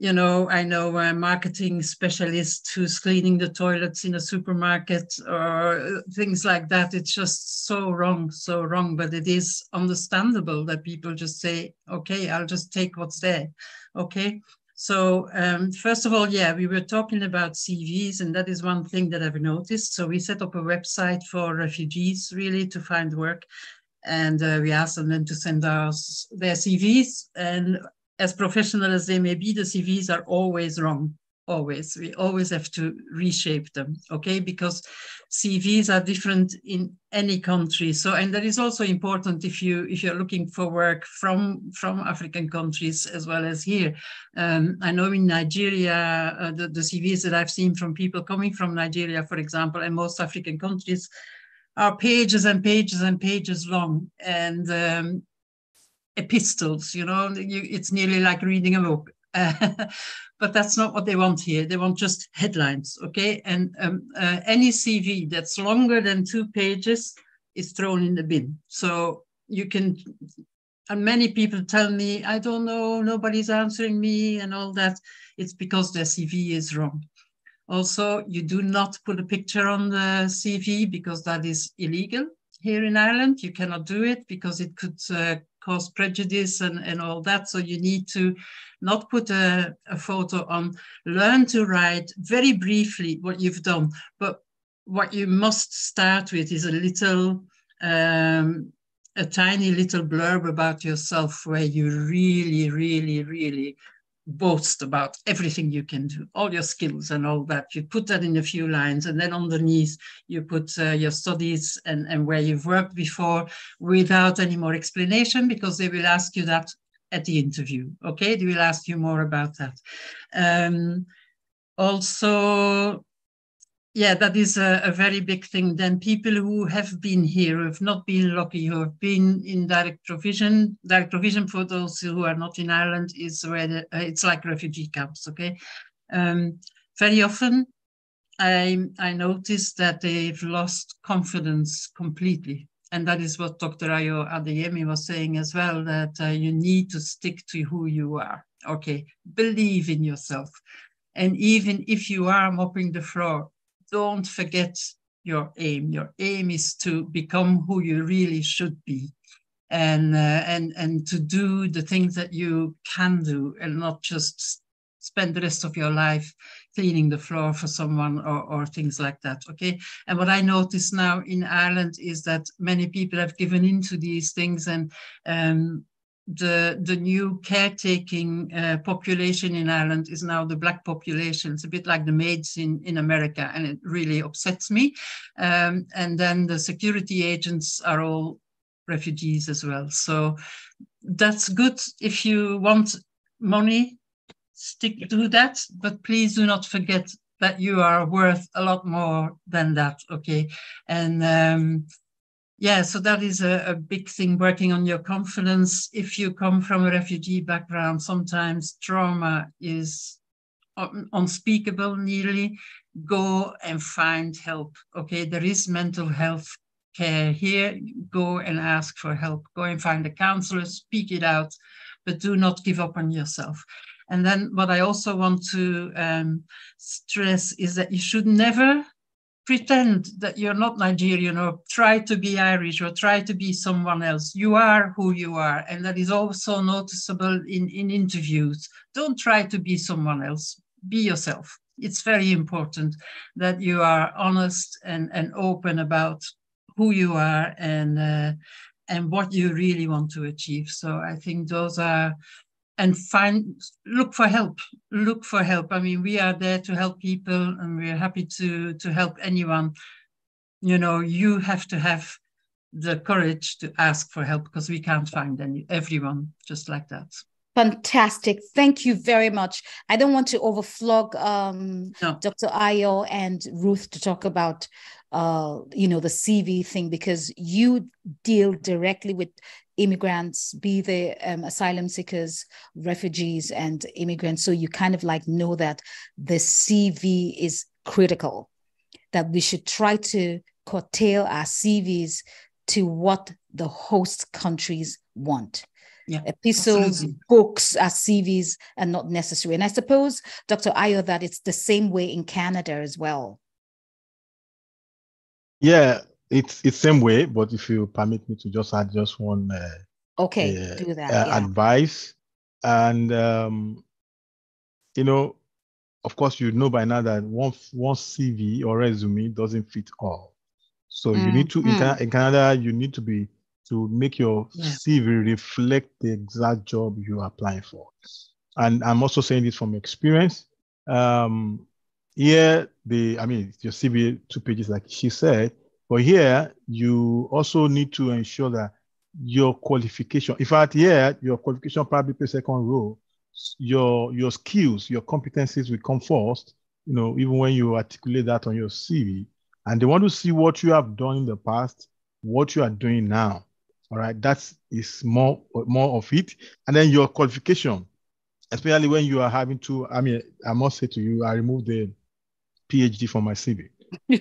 S2: you know, I know a marketing specialist who's cleaning the toilets in a supermarket or things like that. It's just so wrong, so wrong. But it is understandable that people just say, okay, I'll just take what's there. Okay. So um, first of all, yeah, we were talking about CVs, and that is one thing that I've noticed. So we set up a website for refugees really to find work, and uh, we asked them to send us their CVs. And as professional as they may be, the CVs are always wrong. Always, we always have to reshape them, okay? Because CVs are different in any country. So, and that is also important if you if you're looking for work from from African countries as well as here. Um, I know in Nigeria, uh, the, the CVs that I've seen from people coming from Nigeria, for example, and most African countries, are pages and pages and pages long. And um, epistles, you know, you, it's nearly like reading a book. But that's not what they want here. They want just headlines, okay? And um, uh, any CV that's longer than two pages is thrown in the bin. So you can, and many people tell me, I don't know, nobody's answering me and all that. It's because their CV is wrong. Also, you do not put a picture on the CV because that is illegal here in Ireland. You cannot do it because it could uh, cause prejudice and, and all that. So you need to not put a, a photo on, learn to write very briefly what you've done. But what you must start with is a little, um, a tiny little blurb about yourself where you really, really, really boast about everything you can do, all your skills and all that. You put that in a few lines, and then underneath you put uh, your studies and, and where you've worked before without any more explanation because they will ask you that at the interview. Okay, they will ask you more about that. Um, also, yeah, that is a, a, very big thing. Then people who have been here, who have not been lucky, who have been in direct provision, direct provision for those who are not in Ireland is where uh, it's like refugee camps. Okay, um, very often I I notice that they've lost confidence completely, and that is what Dr. Ayo Adeyemi was saying as well. That uh, you need to stick to who you are. Okay, believe in yourself. And even if you are mopping the floor, don't forget your aim. Your aim is to become who you really should be and uh, and and to do the things that you can do and not just spend the rest of your life cleaning the floor for someone or, or things like that okay and what i notice now in ireland is that many people have given into these things and um, the the new caretaking uh, population in Ireland is now the black population. It's a bit like the maids in in America, and it really upsets me. Um, and then the security agents are all refugees as well. So that's good if you want money. Stick to that, but please do not forget that you are worth a lot more than that. Okay, and um, yeah, so that is a, a, big thing working on your confidence. If you come from a refugee background, sometimes trauma is unspeakable nearly. Go and find help. Okay, there is mental health care here. Go and ask for help. Go and find a counselor, speak it out, but do not give up on yourself. And then what I also want to um, stress is that you should never pretend that you're not Nigerian or try to be Irish or try to be someone else. You are who you are. And that is also noticeable in, in interviews. Don't try to be someone else, be yourself. It's very important that you are honest and, and open about who you are and uh, and what you really want to achieve. So I think those are and find look for help look for help i mean we are there to help people and we're happy to to help anyone you know you have to have the courage to ask for help because we can't find any everyone just like that
S1: Fantastic. Thank you very much. I don't want to overflog um, no. Dr. Ayo and Ruth to talk about, uh, you know, the CV thing because you deal directly with immigrants, be they um, asylum seekers, refugees, and immigrants. So you kind of like know that the CV is critical, that we should try to curtail our CVs to what the host countries want.
S2: Yeah,
S1: epistles,
S2: absolutely.
S1: books as CVs are not necessary. And I suppose, Dr. Ayo, that it's the same way in Canada as well.
S4: Yeah, it's it's same way, but if you permit me to just add just one uh,
S1: Okay,
S4: uh,
S1: do that.
S4: uh,
S1: yeah.
S4: advice, and um, you know, of course, you know by now that one one CV or resume doesn't fit all. So you need to in,
S1: Mhm.
S4: In Canada, you need to be to make your
S2: Yeah.
S4: CV reflect the exact job you are applying for. And I'm also saying this from experience. Um, here, the I mean, your CV two pages, like she said, but here you also need to ensure that your qualification, in fact, here your qualification probably plays second role. Your your skills, your competencies will come first. You know, even when you articulate that on your CV, and they want to see what you have done in the past, what you are doing now. All right, that is more more of it, and then your qualification, especially when you are having to. I mean, I must say to you, I removed the PhD from my CV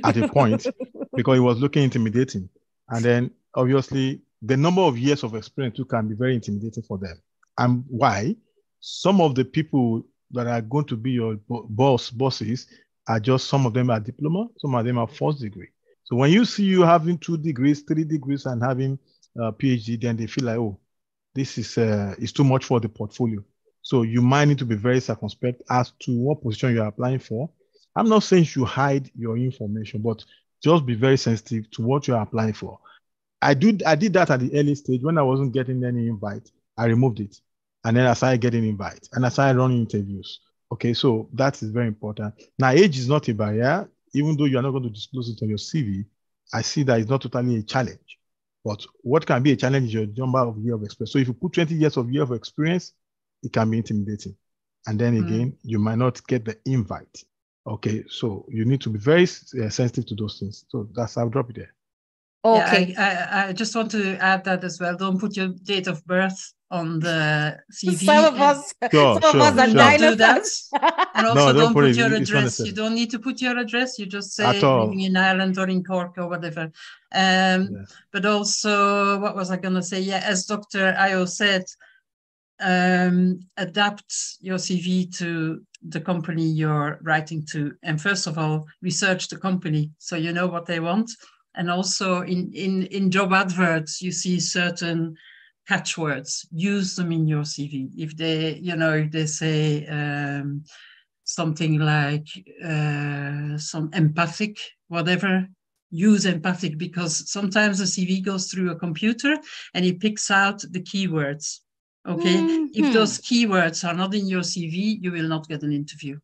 S4: at a point because it was looking intimidating, and then obviously the number of years of experience too can be very intimidating for them. And why? Some of the people that are going to be your boss bosses are just some of them are diploma, some of them are first degree. So when you see you having two degrees, three degrees, and having a PhD, then they feel like, oh, this is uh, is too much for the portfolio. So you might need to be very circumspect as to what position you are applying for. I'm not saying you hide your information, but just be very sensitive to what you are applying for. I do I did that at the early stage when I wasn't getting any invite. I removed it, and then I started getting invite, and I started running interviews. Okay, so that is very important. Now, age is not a barrier, even though you are not going to disclose it on your CV. I see that it's not totally a challenge. But what can be a challenge is your number of years of experience. So if you put 20 years of year of experience, it can be intimidating. And then
S2: Mm.
S4: again, you might not get the invite. Okay, so you need to be very uh, sensitive to those things. So that's I'll drop it there.
S1: Okay.
S2: Yeah, I, I, I just want to add that as well. Don't put your date of birth on the CV.
S1: some of
S2: and-
S1: us,
S4: Sure,
S1: some of us
S4: sure,
S1: are
S4: sure.
S2: Don't do that.
S1: dinosaurs.
S2: And
S4: No,
S2: also
S4: don't
S2: don't
S4: put
S2: put
S4: it,
S2: your address. You don't need to put your address. You just say living in Ireland or in Cork or whatever. Um,
S4: Yeah.
S2: But also, what was I going to say? Yeah, as Dr. Ayo said, um, adapt your CV to the company you're writing to. And first of all, research the company so you know what they want. And also in, in, in job adverts, you see certain catchwords, use them in your CV. If they, you know, if they say um, something like uh, some empathic, whatever, use empathic because sometimes the CV goes through a computer and it picks out the keywords. Okay.
S1: Mhm.
S2: If those keywords are not in your CV, you will not get an interview.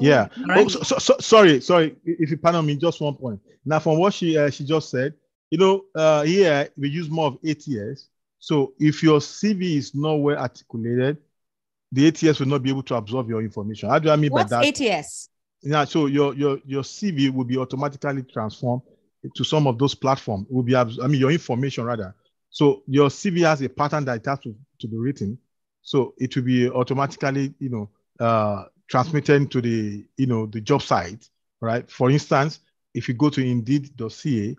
S4: Yeah.
S1: Oh,
S2: Right.
S4: Oh, so, so, so- sorry, sorry. If you pardon me, just one point. Now, from what she uh, she just said, you know, uh, here we use more of ATS. So if your CV is not well articulated, the ATS will not be able to absorb your information. How do I mean
S1: What's
S4: by that?
S1: ATS?
S4: Yeah, so your your your CV will be automatically transformed to some of those platforms. Will be abs- I mean your information rather. So your CV has a pattern that it has to, to be written. So it will be automatically, you know, uh, transmitted to the you know the job site, right? For instance, if you go to Indeed.ca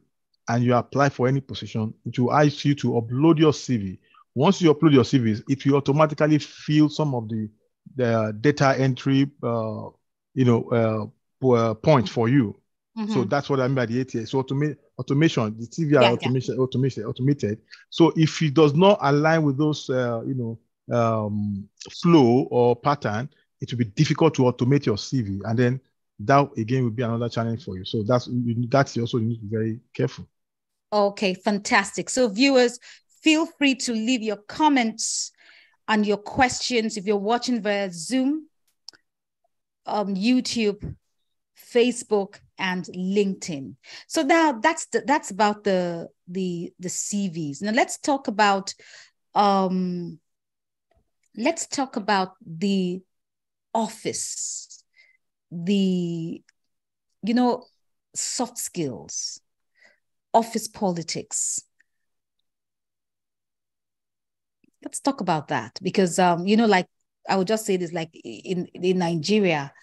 S4: and you apply for any position, it will ask you to upload your CV. Once you upload your CVs, it will automatically fill some of the the data entry uh, you know, uh, uh, for you. So
S1: Mhm.
S4: that's what I mean by the ATS. So automate, automation, the TV
S1: Yeah,
S4: are
S1: yeah.
S4: automation, automation, automated. So if it does not align with those, uh, you know, um, flow or pattern, it will be difficult to automate your CV, and then that again will be another challenge for you. So that's you, that's also you need to be very careful.
S1: Okay, fantastic. So, viewers, feel free to leave your comments and your questions if you're watching via Zoom, um, YouTube, Facebook, and LinkedIn. So now that's the, that's about the the the CVs. Now let's talk about um, let's talk about the office, the you know soft skills office politics. Let's talk about that because um, you know, like I would just say this, like in in Nigeria,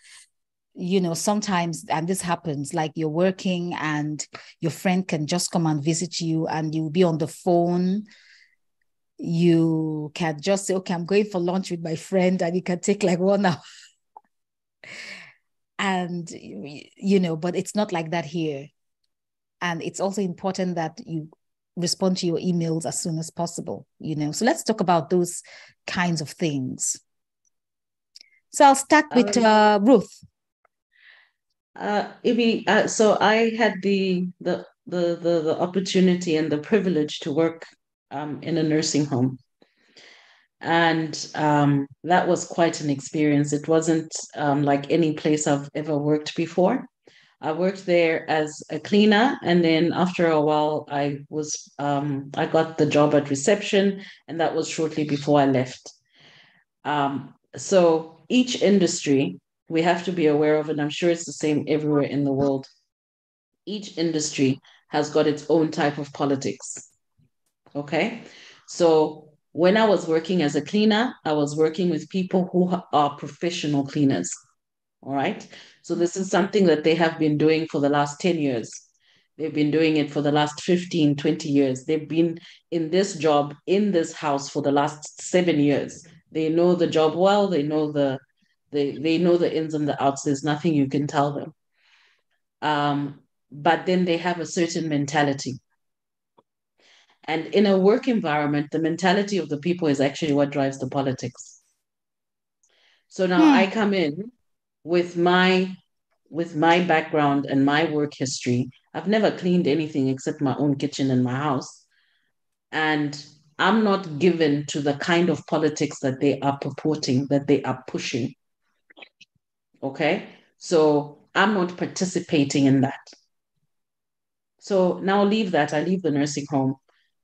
S1: you know, sometimes and this happens, like you're working and your friend can just come and visit you, and you'll be on the phone. You can just say, okay, I'm going for lunch with my friend, and it can take like one hour. and you know, but it's not like that here. And it's also important that you respond to your emails as soon as possible, you know. So let's talk about those kinds of things. So I'll start with um, uh, Ruth.
S3: Uh, Ibi, uh, so I had the, the the the the opportunity and the privilege to work um, in a nursing home, and um, that was quite an experience. It wasn't um, like any place I've ever worked before. I worked there as a cleaner, and then after a while, I was um, I got the job at reception, and that was shortly before I left. Um, so each industry we have to be aware of, and I'm sure it's the same everywhere in the world. Each industry has got its own type of politics. Okay. So when I was working as a cleaner, I was working with people who are professional cleaners. All right. So this is something that they have been doing for the last 10 years. They've been doing it for the last 15, 20 years. They've been in this job, in this house for the last seven years. They know the job well. They know the they they know the ins and the outs. There's nothing you can tell them. Um, but then they have a certain mentality. And in a work environment, the mentality of the people is actually what drives the politics. So now hmm. I come in with my with my background and my work history. I've never cleaned anything except my own kitchen and my house. And I'm not given to the kind of politics that they are purporting, that they are pushing. Okay. So I'm not participating in that. So now leave that. I leave the nursing home.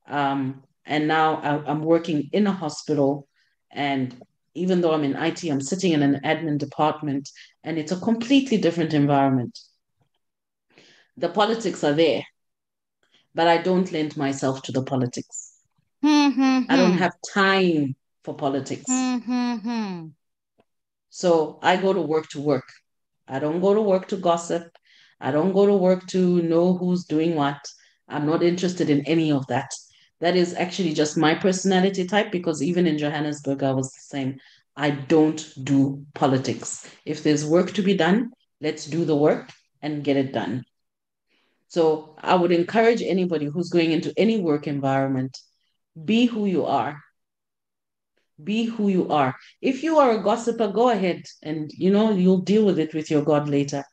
S3: Um, and now I, I'm working in a hospital. And even though I'm in IT, I'm sitting in an admin department and it's a completely different environment. The politics are there, but I don't lend myself to the politics.
S1: Mm-hmm.
S3: I don't have time for politics.
S1: Mm-hmm.
S3: So I go to work to work. I don't go to work to gossip. I don't go to work to know who's doing what. I'm not interested in any of that. That is actually just my personality type because even in Johannesburg, I was the same. I don't do politics. If there's work to be done, let's do the work and get it done. So I would encourage anybody who's going into any work environment be who you are be who you are. If you are a gossiper go ahead and you know you'll deal with it with your god later.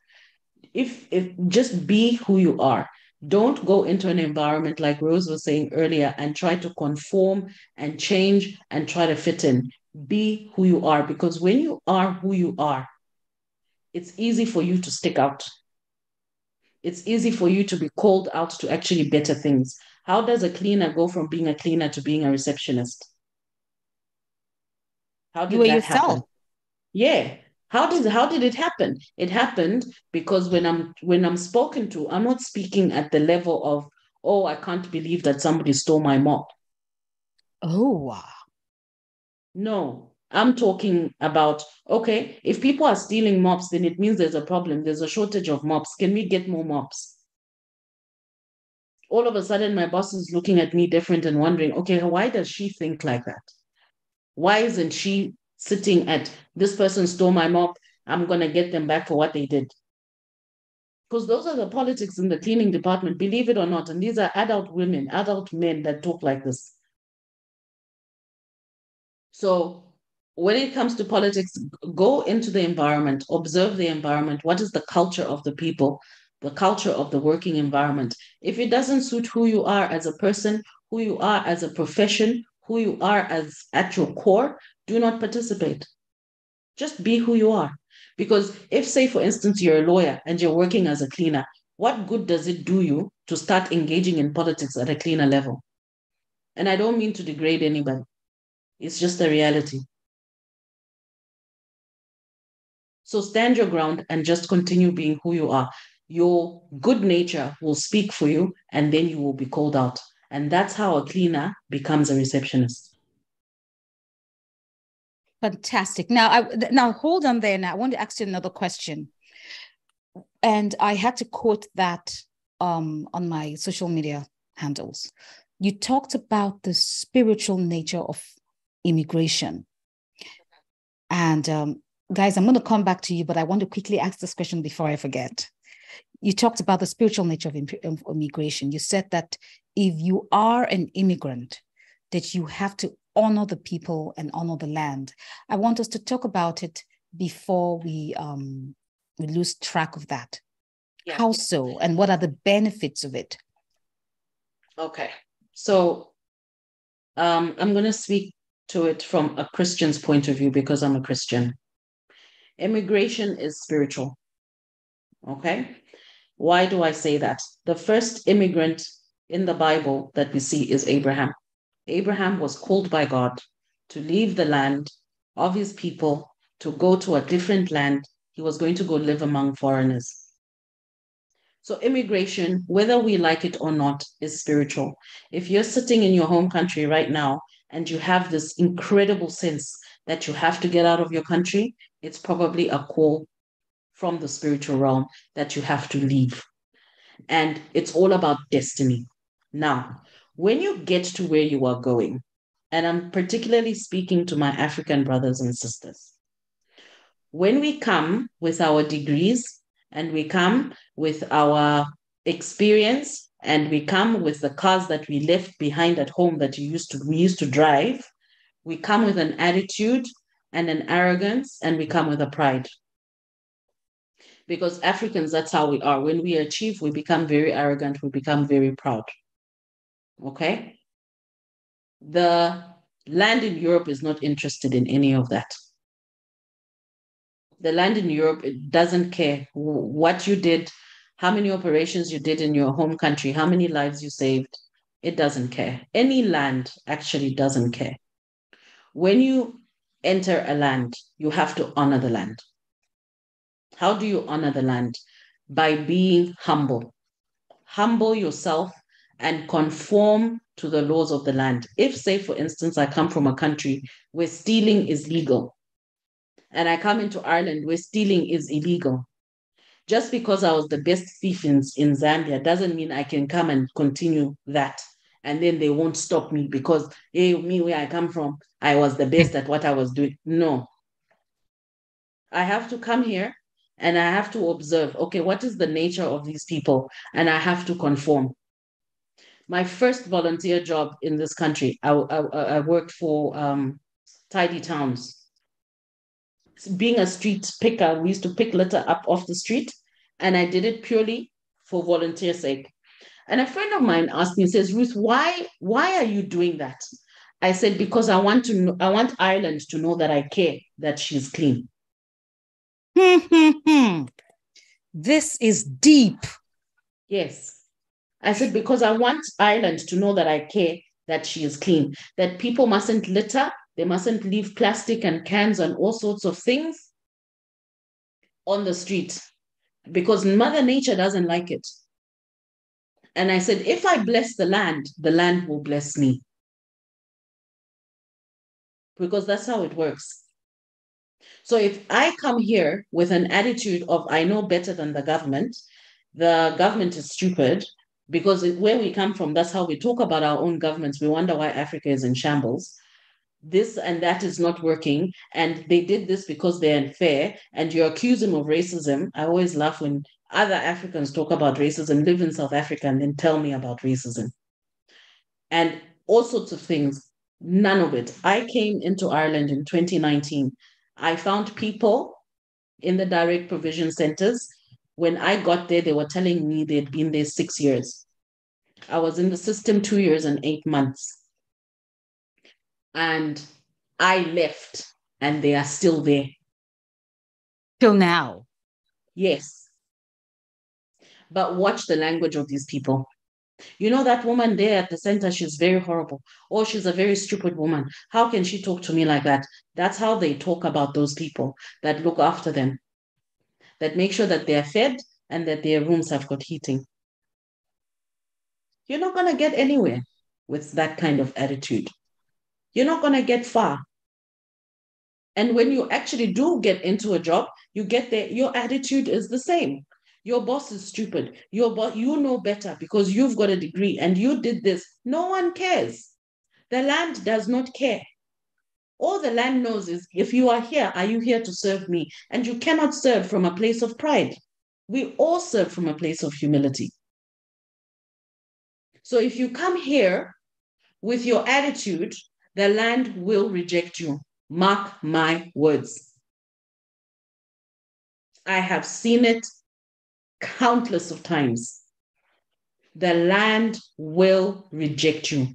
S3: If if just be who you are. Don't go into an environment like Roos was saying earlier and try to conform and change and try to fit in. Be who you are because when you are who you are it's easy for you to stick out. It's easy for you to be called out to actually better things. How does a cleaner go from being a cleaner to being a receptionist how did that yourself. happen? Yeah. How did how did it happen? It happened because when I'm when I'm spoken to, I'm not speaking at the level of, oh, I can't believe that somebody stole my mop.
S1: Oh
S3: No, I'm talking about okay, if people are stealing mops, then it means there's a problem. There's a shortage of mops. Can we get more mops? All of a sudden, my boss is looking at me different and wondering, okay, why does she think like that? Why isn't she sitting at this person stole my mop? I'm going to get them back for what they did. Because those are the politics in the cleaning department, believe it or not. And these are adult women, adult men that talk like this. So when it comes to politics, go into the environment, observe the environment. What is the culture of the people, the culture of the working environment? If it doesn't suit who you are as a person, who you are as a profession, who you are as at your core, do not participate. Just be who you are. Because if, say, for instance, you're a lawyer and you're working as a cleaner, what good does it do you to start engaging in politics at a cleaner level? And I don't mean to degrade anybody, it's just a reality. So stand your ground and just continue being who you are. Your good nature will speak for you, and then you will be called out. And that's how a cleaner becomes a receptionist.
S1: Fantastic. Now, I, now hold on there. Now, I want to ask you another question. And I had to quote that um, on my social media handles. You talked about the spiritual nature of immigration. And um, guys, I'm going to come back to you, but I want to quickly ask this question before I forget. You talked about the spiritual nature of, of immigration. You said that if you are an immigrant, that you have to honor the people and honor the land. I want us to talk about it before we um, we lose track of that. Yeah. How so, and what are the benefits of it?
S3: Okay, so um, I'm going to speak to it from a Christian's point of view because I'm a Christian. Immigration is spiritual. Okay, why do I say that? The first immigrant in the Bible that we see is Abraham. Abraham was called by God to leave the land of his people to go to a different land. He was going to go live among foreigners. So, immigration, whether we like it or not, is spiritual. If you're sitting in your home country right now and you have this incredible sense that you have to get out of your country, it's probably a call from the spiritual realm that you have to leave. And it's all about destiny. Now, when you get to where you are going, and I'm particularly speaking to my African brothers and sisters, when we come with our degrees and we come with our experience and we come with the cars that we left behind at home that you used to we used to drive we come with an attitude and an arrogance and we come with a pride. Because africans that's how we are. When we achieve we become very arrogant we become very proud Okay. The land in Europe is not interested in any of that. The land in Europe it doesn't care what you did, how many operations you did in your home country, how many lives you saved. It doesn't care. Any land actually doesn't care. When you enter a land, you have to honor the land. How do you honor the land? By being humble. Humble yourself and conform to the laws of the land. If, say, for instance, I come from a country where stealing is legal, and I come into Ireland where stealing is illegal, just because I was the best thief in, in Zambia doesn't mean I can come and continue that. And then they won't stop me because, hey, me, where I come from, I was the best at what I was doing. No. I have to come here and I have to observe, okay, what is the nature of these people? And I have to conform my first volunteer job in this country, I, I, I worked for um, Tidy Towns. Being a street picker, we used to pick litter up off the street, and I did it purely for volunteer sake. And a friend of mine asked me, says, Ruth, why, why are you doing that? I said, because I want to know, I want Ireland to know that I care that she's clean. Hmm, hmm, hmm.
S1: this is deep.
S3: Yes. I said, because I want Ireland to know that I care that she is clean, that people mustn't litter, they mustn't leave plastic and cans and all sorts of things on the street because Mother Nature doesn't like it. And I said, if I bless the land, the land will bless me. Because that's how it works. So if I come here with an attitude of I know better than the government, the government is stupid, because where we come from, that's how we talk about our own governments. We wonder why Africa is in shambles. This and that is not working. And they did this because they're unfair. And you accuse them of racism. I always laugh when other Africans talk about racism, live in South Africa, and then tell me about racism. And all sorts of things. None of it. I came into Ireland in 2019. I found people in the direct provision centers when I got there, they were telling me they'd been there six years. I was in the system two years and eight months. And I left, and they are still there.
S1: Till now.
S3: Yes. But watch the language of these people. You know that woman there at the center, she's very horrible. Or oh, she's a very stupid woman. How can she talk to me like that? That's how they talk about those people that look after them that make sure that they are fed and that their rooms have got heating. You're not going to get anywhere with that kind of attitude. You're not going to get far. And when you actually do get into a job, you get there, your attitude is the same. Your boss is stupid. Your boss, you know better because you've got a degree and you did this. No one cares. The land does not care. All the land knows is if you are here, are you here to serve me? And you cannot serve from a place of pride. We all serve from a place of humility. So if you come here with your attitude, the land will reject you. Mark my words. I have seen it countless of times. The land will reject you.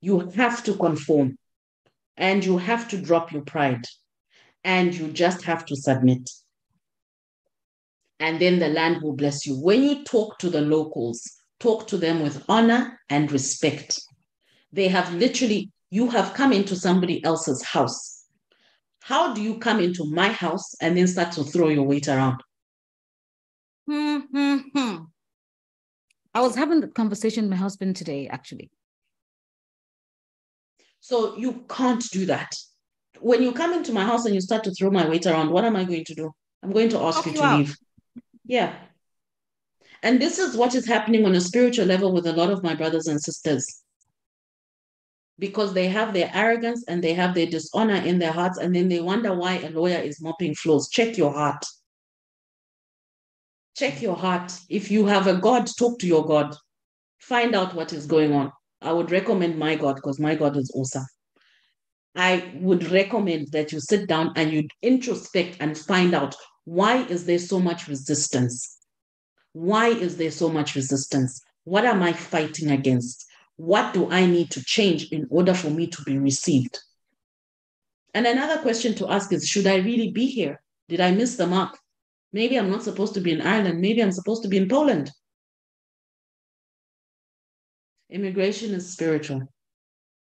S3: You have to conform and you have to drop your pride and you just have to submit. And then the land will bless you. When you talk to the locals, talk to them with honor and respect. They have literally, you have come into somebody else's house. How do you come into my house and then start to throw your weight around?
S1: Hmm, hmm, hmm. I was having a conversation with my husband today, actually.
S3: So you can't do that. When you come into my house and you start to throw my weight around, what am I going to do? I'm going to ask you to
S1: out.
S3: leave. Yeah. And this is what is happening on a spiritual level with a lot of my brothers and sisters. Because they have their arrogance and they have their dishonor in their hearts, and then they wonder why a lawyer is mopping floors. Check your heart. Check your heart. If you have a God, talk to your God. Find out what is going on. I would recommend my God because my God is awesome. I would recommend that you sit down and you introspect and find out why is there so much resistance? Why is there so much resistance? What am I fighting against? What do I need to change in order for me to be received? And another question to ask is Should I really be here? Did I miss the mark? Maybe I'm not supposed to be in Ireland. Maybe I'm supposed to be in Poland. Immigration is spiritual.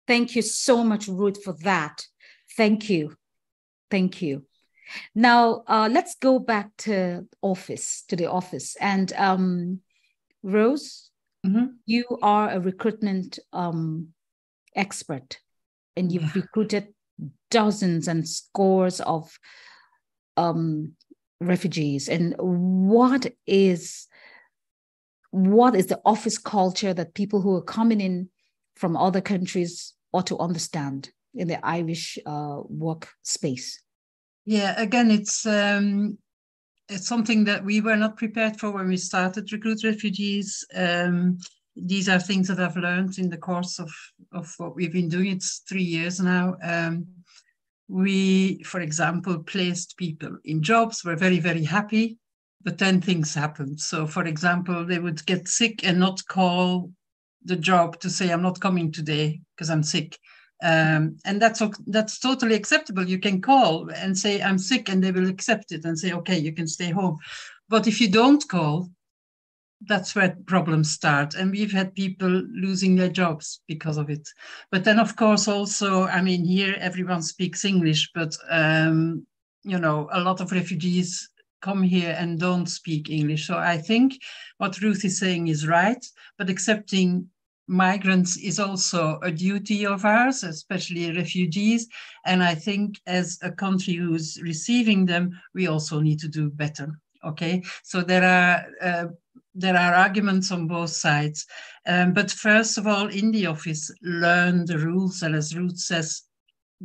S1: Thank you so much, Ruth, for that. Thank you. Thank you. Now, uh, let's go back to office, to the office. And um, Roos,
S2: Mhm.
S1: you are a recruitment um, expert, and you've recruited dozens and scores of um, refugees. And what is what is the office culture that people who are coming in from other countries ought to understand in the Irish uh, work space?
S2: Yeah, again, it's um, it's something that we were not prepared for when we started Recruit Refugees. Um, these are things that I've learned in the course of of what we've been doing. It's three years now. Um, we, for example, placed people in jobs. We're very very happy, but then things happened. So, for example, they would get sick and not call the job to say I'm not coming today because I'm sick um, and that's that's totally acceptable. You can call and say I'm sick, and they will accept it and say, okay, you can stay home. But if you don't call, that's where problems start. And we've had people losing their jobs because of it. But then, of course, also, I mean, here everyone speaks English, but um, you know, a lot of refugees come here and don't speak English. So I think what Ruth is saying is right, but accepting migrants is also a duty of ours, especially refugees. And I think as a country who's receiving them, we also need to do better. Okay, so there are uh, there are arguments on both sides, um, but first of all, in the office, learn the rules, and as Ruth says,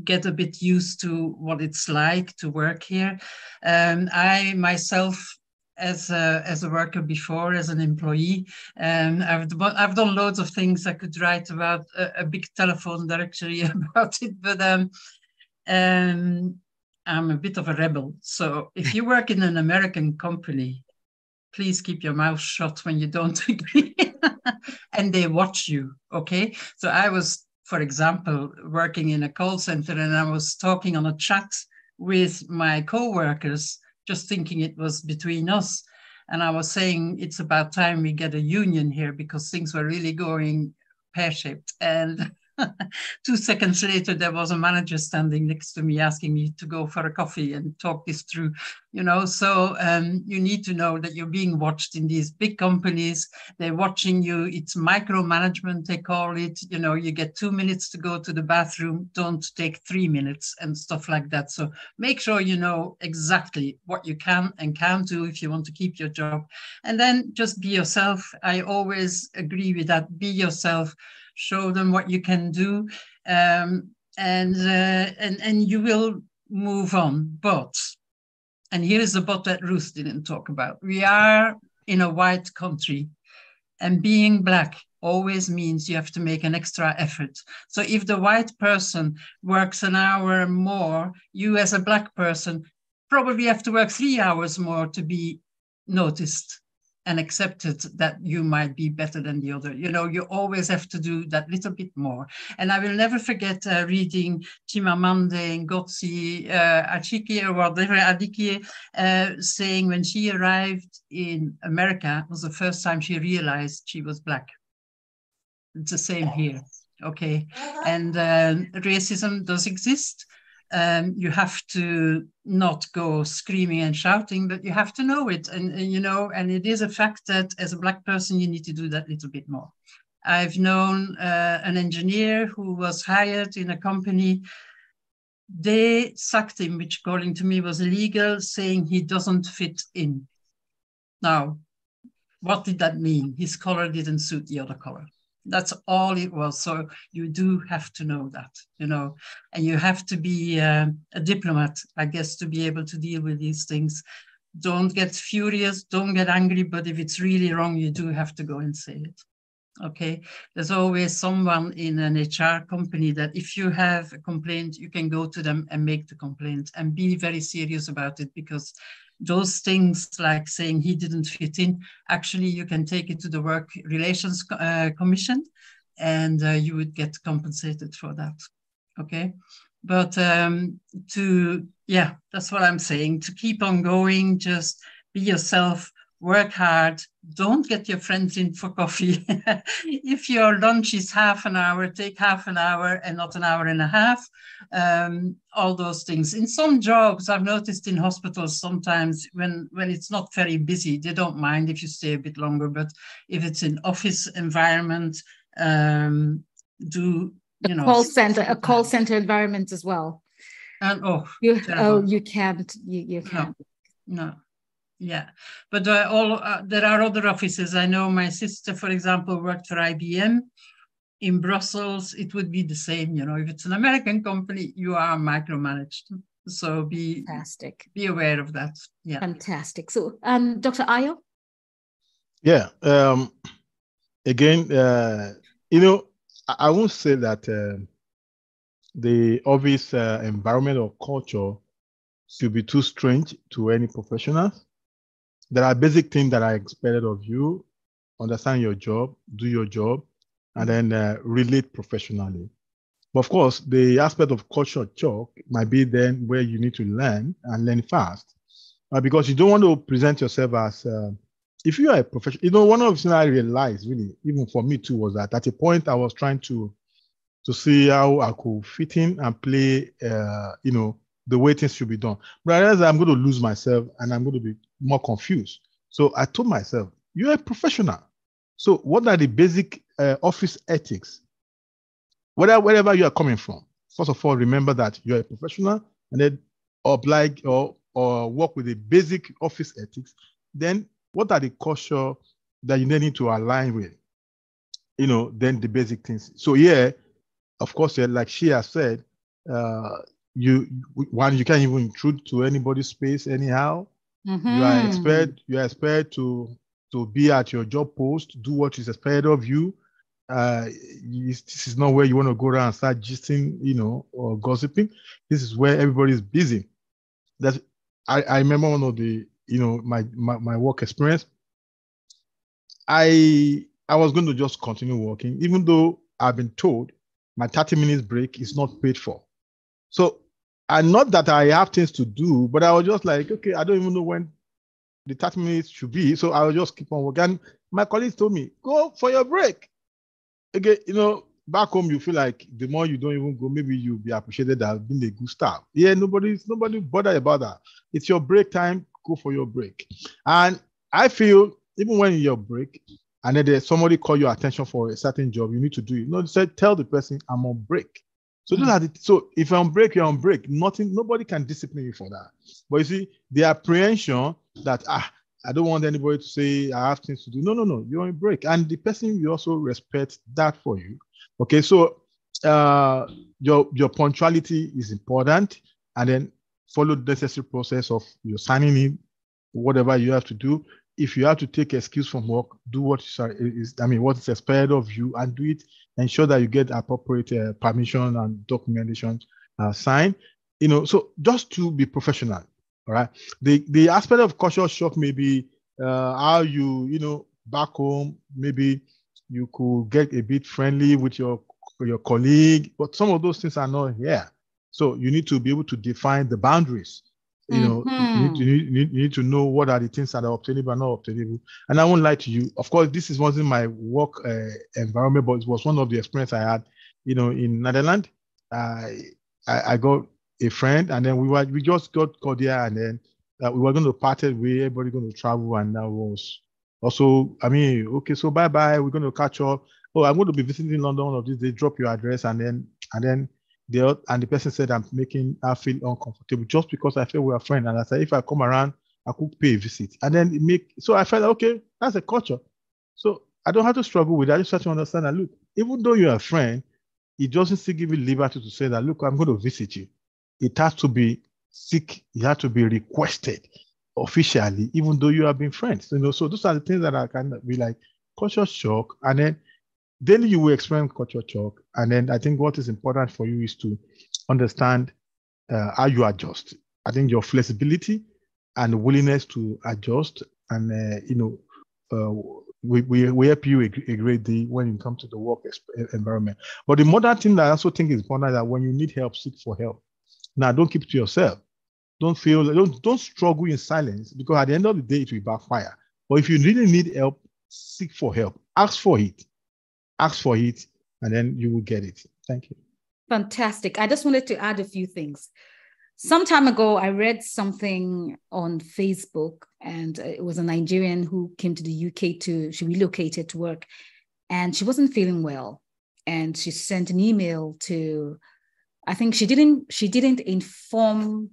S2: get a bit used to what it's like to work here. Um, I myself as a, as a worker before, as an employee. Um, I've, I've done loads of things. I could write about a, a big telephone directory about it, but um, um, I'm a bit of a rebel. So if you work in an American company, please keep your mouth shut when you don't agree. and they watch you, okay? So I was, for example, working in a call center and I was talking on a chat with my co-workers just thinking it was between us. And I was saying it's about time we get a union here because things were really going pear shaped. And two seconds later, there was a manager standing next to me asking me to go for a coffee and talk this through. You know, so um, you need to know that you're being watched in these big companies. They're watching you. It's micromanagement, they call it. You know, you get two minutes to go to the bathroom, don't take three minutes and stuff like that. So make sure you know exactly what you can and can't do if you want to keep your job. And then just be yourself. I always agree with that. Be yourself, show them what you can do. Um, and uh, and and you will move on. But and here is the but that Ruth didn't talk about. We are in a white country, and being black always means you have to make an extra effort. So if the white person works an hour more, you as a black person probably have to work three hours more to be noticed and accepted that you might be better than the other. You know, you always have to do that little bit more. And I will never forget uh, reading Chimamanda Ngozi uh, Achike or whatever Adichie uh, saying when she arrived in America was the first time she realized she was black. It's the same here. Okay. And um, racism does exist. Um, you have to not go screaming and shouting, but you have to know it. And, and, you know, and it is a fact that as a black person, you need to do that little bit more. I've known uh, an engineer who was hired in a company. They sacked him, which according to me was illegal, saying he doesn't fit in. Now, what did that mean? His color didn't suit the other color that's all it was. So you do have to know that you know and you have to be uh, a diplomat i guess to be able to deal with these things. Don't get furious don't get angry but if it's really wrong you do have to go and say it okay? There's always someone in an hr company that if you have a complaint you can go to them and make the complaint and be very serious about it because those things like saying he didn't fit in, actually you can take it to the Work Relations uh, Commission and uh, you would get compensated for that. Okay. But um, to, yeah, that's what I'm saying, to keep on going, just be yourself, work hard, don't get your friends in for coffee. if your lunch is half an hour, take half an hour and not an hour and a half. Um, all those things. In some jobs, I've noticed in hospitals sometimes when, when it's not very busy, they don't mind if you stay a bit longer. But if it's an office environment, um, do you know
S1: call center a call center environment as well.
S2: And oh,
S1: you oh you can't you, you can't.
S2: No, no yeah. But uh, all uh, there are other offices. I know my sister for example worked for ibm in brussels. It would be the same you know if it's an american company you are micromanaged. So be
S1: fantastic.
S2: be aware of that. Yeah.
S1: Fantastic. So um dr ayo?
S4: Yeah um again uh you know i, I won't say that uh, the obvious uh, environment or culture should be too strange to any professionals there are basic things that are expected of you. Understand your job, do your job, and then uh, relate professionally. But of course, the aspect of culture shock might be then where you need to learn and learn fast, uh, because you don't want to present yourself as uh, if you are a professional. You know, one of the things I realized, really, even for me too, was that at a point I was trying to to see how I could fit in and play, uh, you know, the way things should be done. But I realized I'm going to lose myself and I'm going to be more confused. So I told myself, you're a professional. So what are the basic uh, office ethics? Whatever, wherever you are coming from, first of all, remember that you're a professional and then oblige or, or work with the basic office ethics. Then what are the culture that you need to align with? You know, then the basic things. So yeah, of course, yeah, like she has said, uh, you one you can't even intrude to anybody's space anyhow. Mm-hmm. You are expected you are expected to to be at your job post, do what is expected of you. Uh, this is not where you want to go around and start gisting, you know, or gossiping. This is where everybody is busy. That I, I remember one of the, you know, my, my my work experience. I I was going to just continue working, even though I've been told my 30 minutes break is not paid for. So and not that I have things to do, but I was just like, okay, I don't even know when the 30 minutes should be. So I will just keep on working. And my colleagues told me, go for your break. Again, you know, back home you feel like the more you don't even go, maybe you'll be appreciated as being a good staff. Yeah, nobody's nobody bother about that. It's your break time, go for your break. And I feel even when you're break, and then somebody call your attention for a certain job, you need to do it. You know, say, tell the person I'm on break. So those hmm. are the, so if you're on break, you're on break. Nothing, nobody can discipline you for that. But you see, the apprehension that ah, I don't want anybody to say I have things to do. No, no, no, you're on break, and the person will also respect that for you. Okay, so uh, your your punctuality is important, and then follow the necessary process of your signing in, whatever you have to do. If you have to take excuse from work, do what is I mean what is expected of you, and do it. Ensure that you get appropriate uh, permission and documentation uh, signed. You know, so just to be professional. All right. The the aspect of cultural shock may be uh, how you you know back home maybe you could get a bit friendly with your your colleague, but some of those things are not here. So you need to be able to define the boundaries. You know, mm-hmm. you, need to, you, need, you, need, to know what are the things that are obtainable and not obtainable. And I won't lie to you. Of course, this is wasn't my work uh, environment, but it was one of the experience I had. You know, in Netherlands, I, I, I got a friend, and then we were we just got cordial, and then uh, we were going to part it with everybody going to travel, and that was also, I mean, okay, so bye bye. We're going to catch up. Oh, I'm going to be visiting London one of these days. Drop your address, and then and then the and the person said I'm making her feel uncomfortable just because I feel we're friends. And I said if I come around, I could pay a visit. And then it make so I felt okay, that's a culture. So I don't have to struggle with that. I just have to understand that look, even though you're a friend, it doesn't still give you liberty to say that look, I'm going to visit you. It has to be seek, it has to be requested officially, even though you have been friends. You know, so those are the things that I can be like culture shock. And then daily you will experience culture shock. And then I think what is important for you is to understand uh, how you adjust. I think your flexibility and willingness to adjust and uh, you know uh, we, we, we help you a, a, great deal when it comes to the work environment. But the modern thing that I also think is important is that when you need help, seek for help. Now, don't keep it to yourself. Don't feel don't don't struggle in silence because at the end of the day it will backfire. But if you really need help, seek for help. Ask for it. Ask for it, and then you will get it. Thank you.
S1: Fantastic. I just wanted to add a few things. Some time ago, I read something on Facebook, and it was a Nigerian who came to the UK to she relocated to work, and she wasn't feeling well, and she sent an email to I think she didn't she didn't inform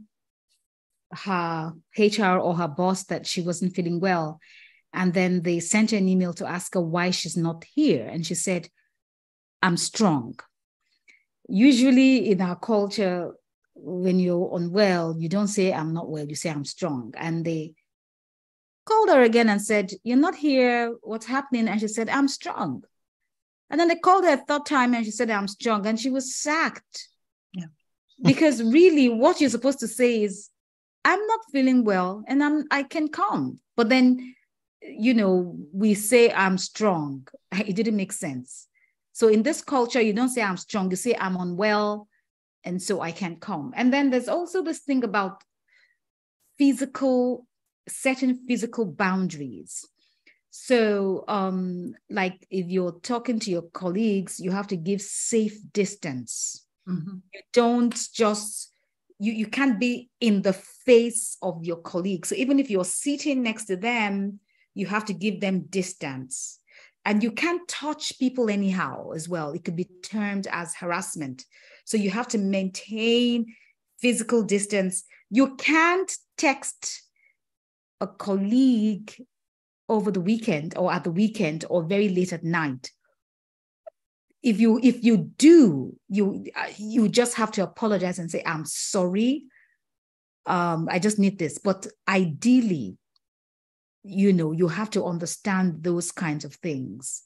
S1: her HR or her boss that she wasn't feeling well. And then they sent her an email to ask her why she's not here. And she said, I'm strong. Usually in our culture, when you're unwell, you don't say, I'm not well, you say, I'm strong. And they called her again and said, You're not here. What's happening? And she said, I'm strong. And then they called her a third time and she said, I'm strong. And she was sacked. Yeah. because really, what you're supposed to say is, I'm not feeling well and I'm I can come. But then, you know, we say I'm strong. It didn't make sense. So in this culture, you don't say I'm strong, you say I'm unwell, and so I can't come. And then there's also this thing about physical, certain physical boundaries. So, um, like if you're talking to your colleagues, you have to give safe distance. Mm-hmm. You don't just you, you can't be in the face of your colleagues. So even if you're sitting next to them, you have to give them distance. And you can't touch people anyhow as well. It could be termed as harassment. So you have to maintain physical distance. You can't text a colleague over the weekend or at the weekend or very late at night if you if you do you you just have to apologize and say i'm sorry um i just need this but ideally you know you have to understand those kinds of things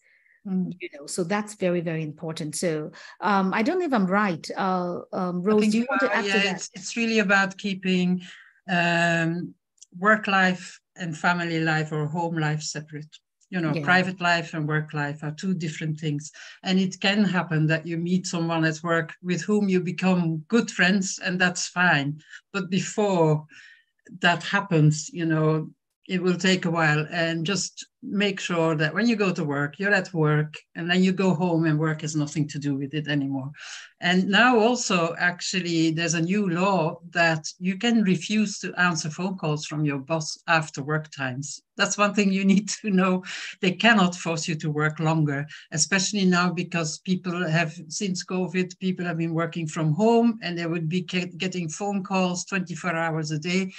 S1: mm. you know so that's very very important. So um i don't know if i'm right. Uh um Roos do you want to add
S2: yeah,
S1: to that?
S2: it's, it's really about keeping um work life and family life or home life separate. You know yeah. private life and work life are two different things. And it can happen that you meet someone at work with whom you become good friends and that's fine. But before that happens you know it will take a while. And just make sure that when you go to work you're at work and then you go home and work has nothing to do with it anymore. And now also actually there's a new law that you can refuse to answer phone calls from your boss after work times. That's one thing you need to know. They cannot force you to work longer especially now because people have since covid people have been working from home and they would be getting phone calls 24 hours a day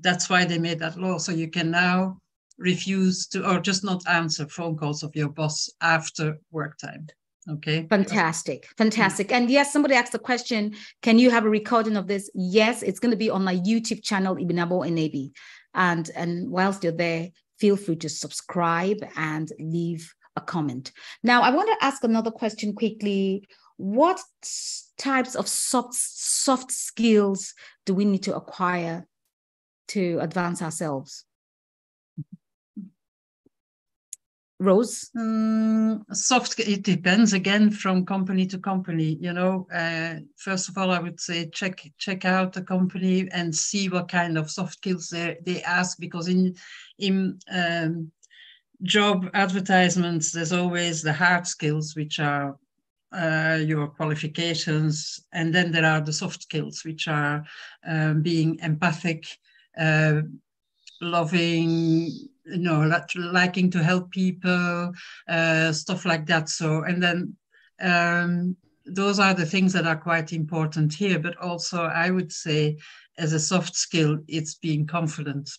S2: that's why they made that law. So you can now refuse to or just not answer phone calls of your boss after work time. Okay.
S1: Fantastic. Fantastic. And yes, somebody asked the question Can you have a recording of this? Yes, it's going to be on my YouTube channel, Ibinabo Enebi. And, and whilst you're there, feel free to subscribe and leave a comment. Now, I want to ask another question quickly. What types of soft, soft skills do we need to acquire to advance ourselves? Roos?
S2: Um, soft, it depends again from company to company. You know, uh, first of all, I would say check check out the company and see what kind of soft skills they, they ask because in in um, job advertisements, there's always the hard skills, which are uh, your qualifications, and then there are the soft skills, which are um, being empathic, uh, loving, you know, liking to help people, uh, stuff like that. So, and then um, those are the things that are quite important here. But also, I would say, as a soft skill, it's being confident.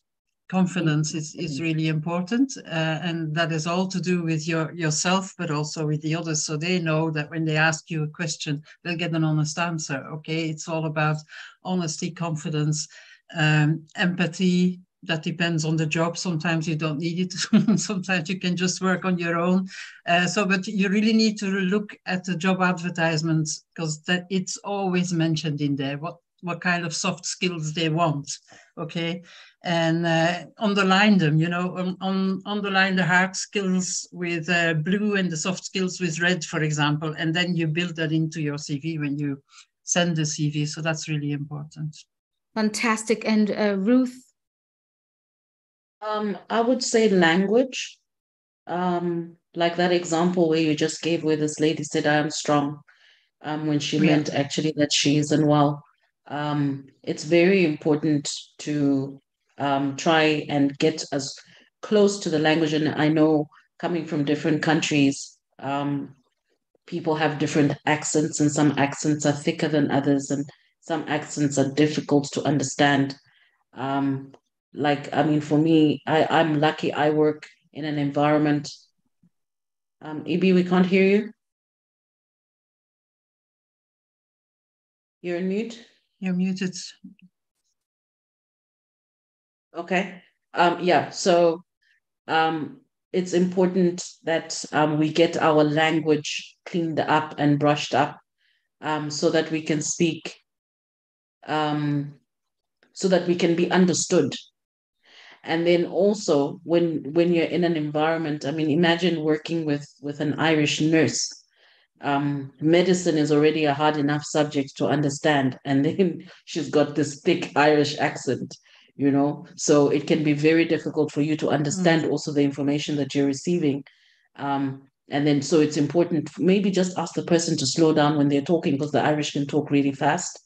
S2: Confidence is, is really important, uh, and that is all to do with your yourself, but also with the others. So they know that when they ask you a question, they'll get an honest answer. Okay, it's all about honesty, confidence, um, empathy, that depends on the job. Sometimes you don't need it. Sometimes you can just work on your own. Uh, so, but you really need to look at the job advertisements because that it's always mentioned in there. What what kind of soft skills they want, okay, and uh, underline them. You know, on, on underline the hard skills with uh, blue and the soft skills with red, for example, and then you build that into your CV when you send the CV. So that's really important.
S1: Fantastic. And uh, Ruth,
S3: um, I would say language. Um, like that example where you just gave, where this lady said, "I am strong," um, when she yeah. meant actually that she isn't well. Um, it's very important to um, try and get as close to the language. And I know coming from different countries, um, people have different accents, and some accents are thicker than others, and some accents are difficult to understand. Um, like i mean for me i i'm lucky. I work in an environment. Um Ibi we can't hear you. You're mute?
S2: You're muted.
S3: Okay. Um yeah so um it's important that um, we get our language cleaned up and brushed up um, so that we can speak um, so that we can be understood. And then also when when you're in an environment i mean imagine working with with an irish nurse. Um, medicine is already a hard enough subject to understand. And then she's got this thick irish accent you know? So it can be very difficult for you to understand mm. also the information that you're receiving. Um, and then so it's important maybe just ask the person to slow down when they're talking because the irish can talk really fast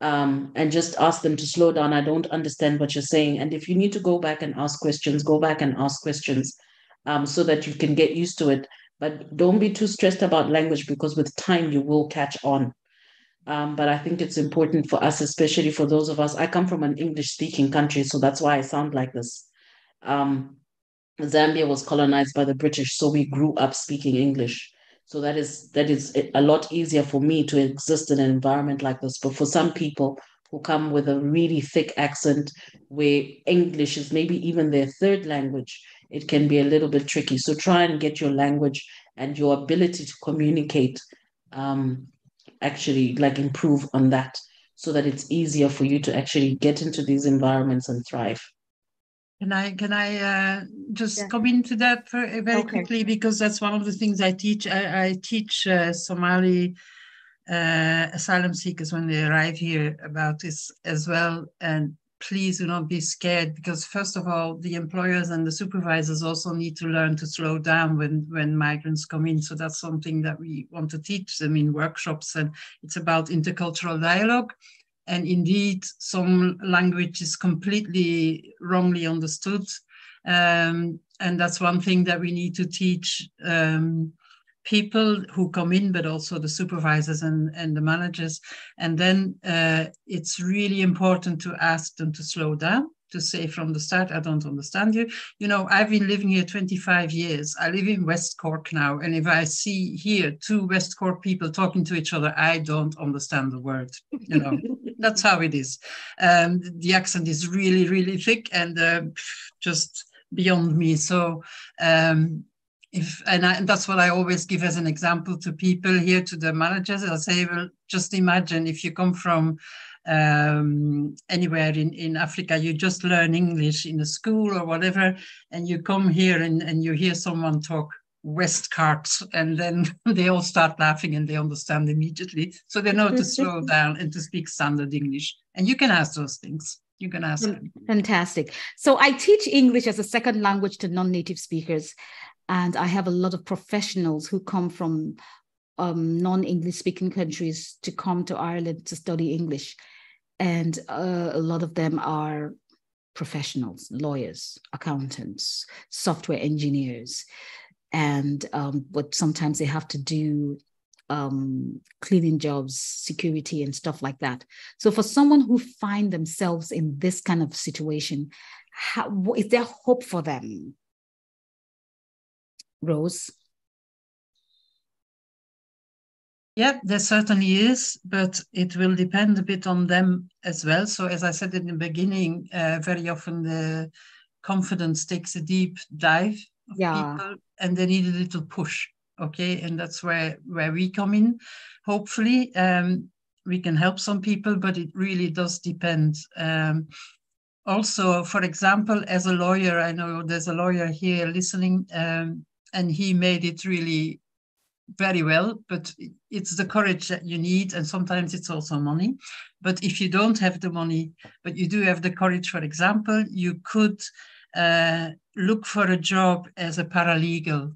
S3: um, and just ask them to slow down. I don't understand what you're saying. And if you need to go back and ask questions, go back and ask questions um, so that you can get used to it. But don't be too stressed about language because with time you will catch on. Um, but I think it's important for us, especially for those of us. I come from an English speaking country, so that's why I sound like this. Um, Zambia was colonized by the British, so we grew up speaking English. So that is that is a lot easier for me to exist in an environment like this. But for some people who come with a really thick accent where English is maybe even their third language, it can be a little bit tricky. So try and get your language and your ability to communicate um, actually like improve on that so that it's easier for you to actually get into these environments and thrive.
S2: Can I can I uh, just yeah. come into that very, very okay. quickly because that's one of the things I teach. I, I teach uh, Somali uh, asylum seekers when they arrive here about this as well. And please do not be scared because first of all, the employers and the supervisors also need to learn to slow down when when migrants come in. So that's something that we want to teach them in workshops, and it's about intercultural dialogue and indeed some language is completely wrongly understood. Um, and that's one thing that we need to teach um, people who come in but also the supervisors and, and the managers. And then uh, it's really important to ask them to slow down to say from the start, I don't understand you. You know, I've been living here 25 years. I live in West Cork now. And if I see here two West Cork people talking to each other, I don't understand the word. You know, that's how it is. Um, the accent is really, really thick and uh, just beyond me. So, um, if and, I, and, that's what I always give as an example to people here, to the managers. I say, well, just imagine if you come from um, anywhere in, in Africa, you just learn English in a school or whatever, and you come here and, and you hear someone talk West Cork, and then they all start laughing and they understand immediately. So they know to slow down and to speak standard English. And you can ask those things. You can ask them.
S1: Fantastic. So I teach English as a second language to non-native speakers, and I have a lot of professionals who come from um, non-English speaking countries to come to Ireland to study English and uh, a lot of them are professionals lawyers accountants software engineers. And um, but sometimes they have to do um, cleaning jobs security and stuff like that. So for someone who find themselves in this kind of situation how is there hope for them? Roos
S2: Yeah, there certainly is, but it will depend a bit on them as well. So, as I said in the beginning, uh, very often the confidence takes a deep dive
S1: yeah.
S2: people and they need a little push. Okay, and that's where where we come in. Hopefully, um, we can help some people, but it really does depend. Um, also, for example, as a lawyer, I know there's a lawyer here listening, um, and he made it really very well, but it's the courage that you need, and sometimes it's also money. But if you don't have the money, but you do have the courage, for example, you could uh, look for a job as a paralegal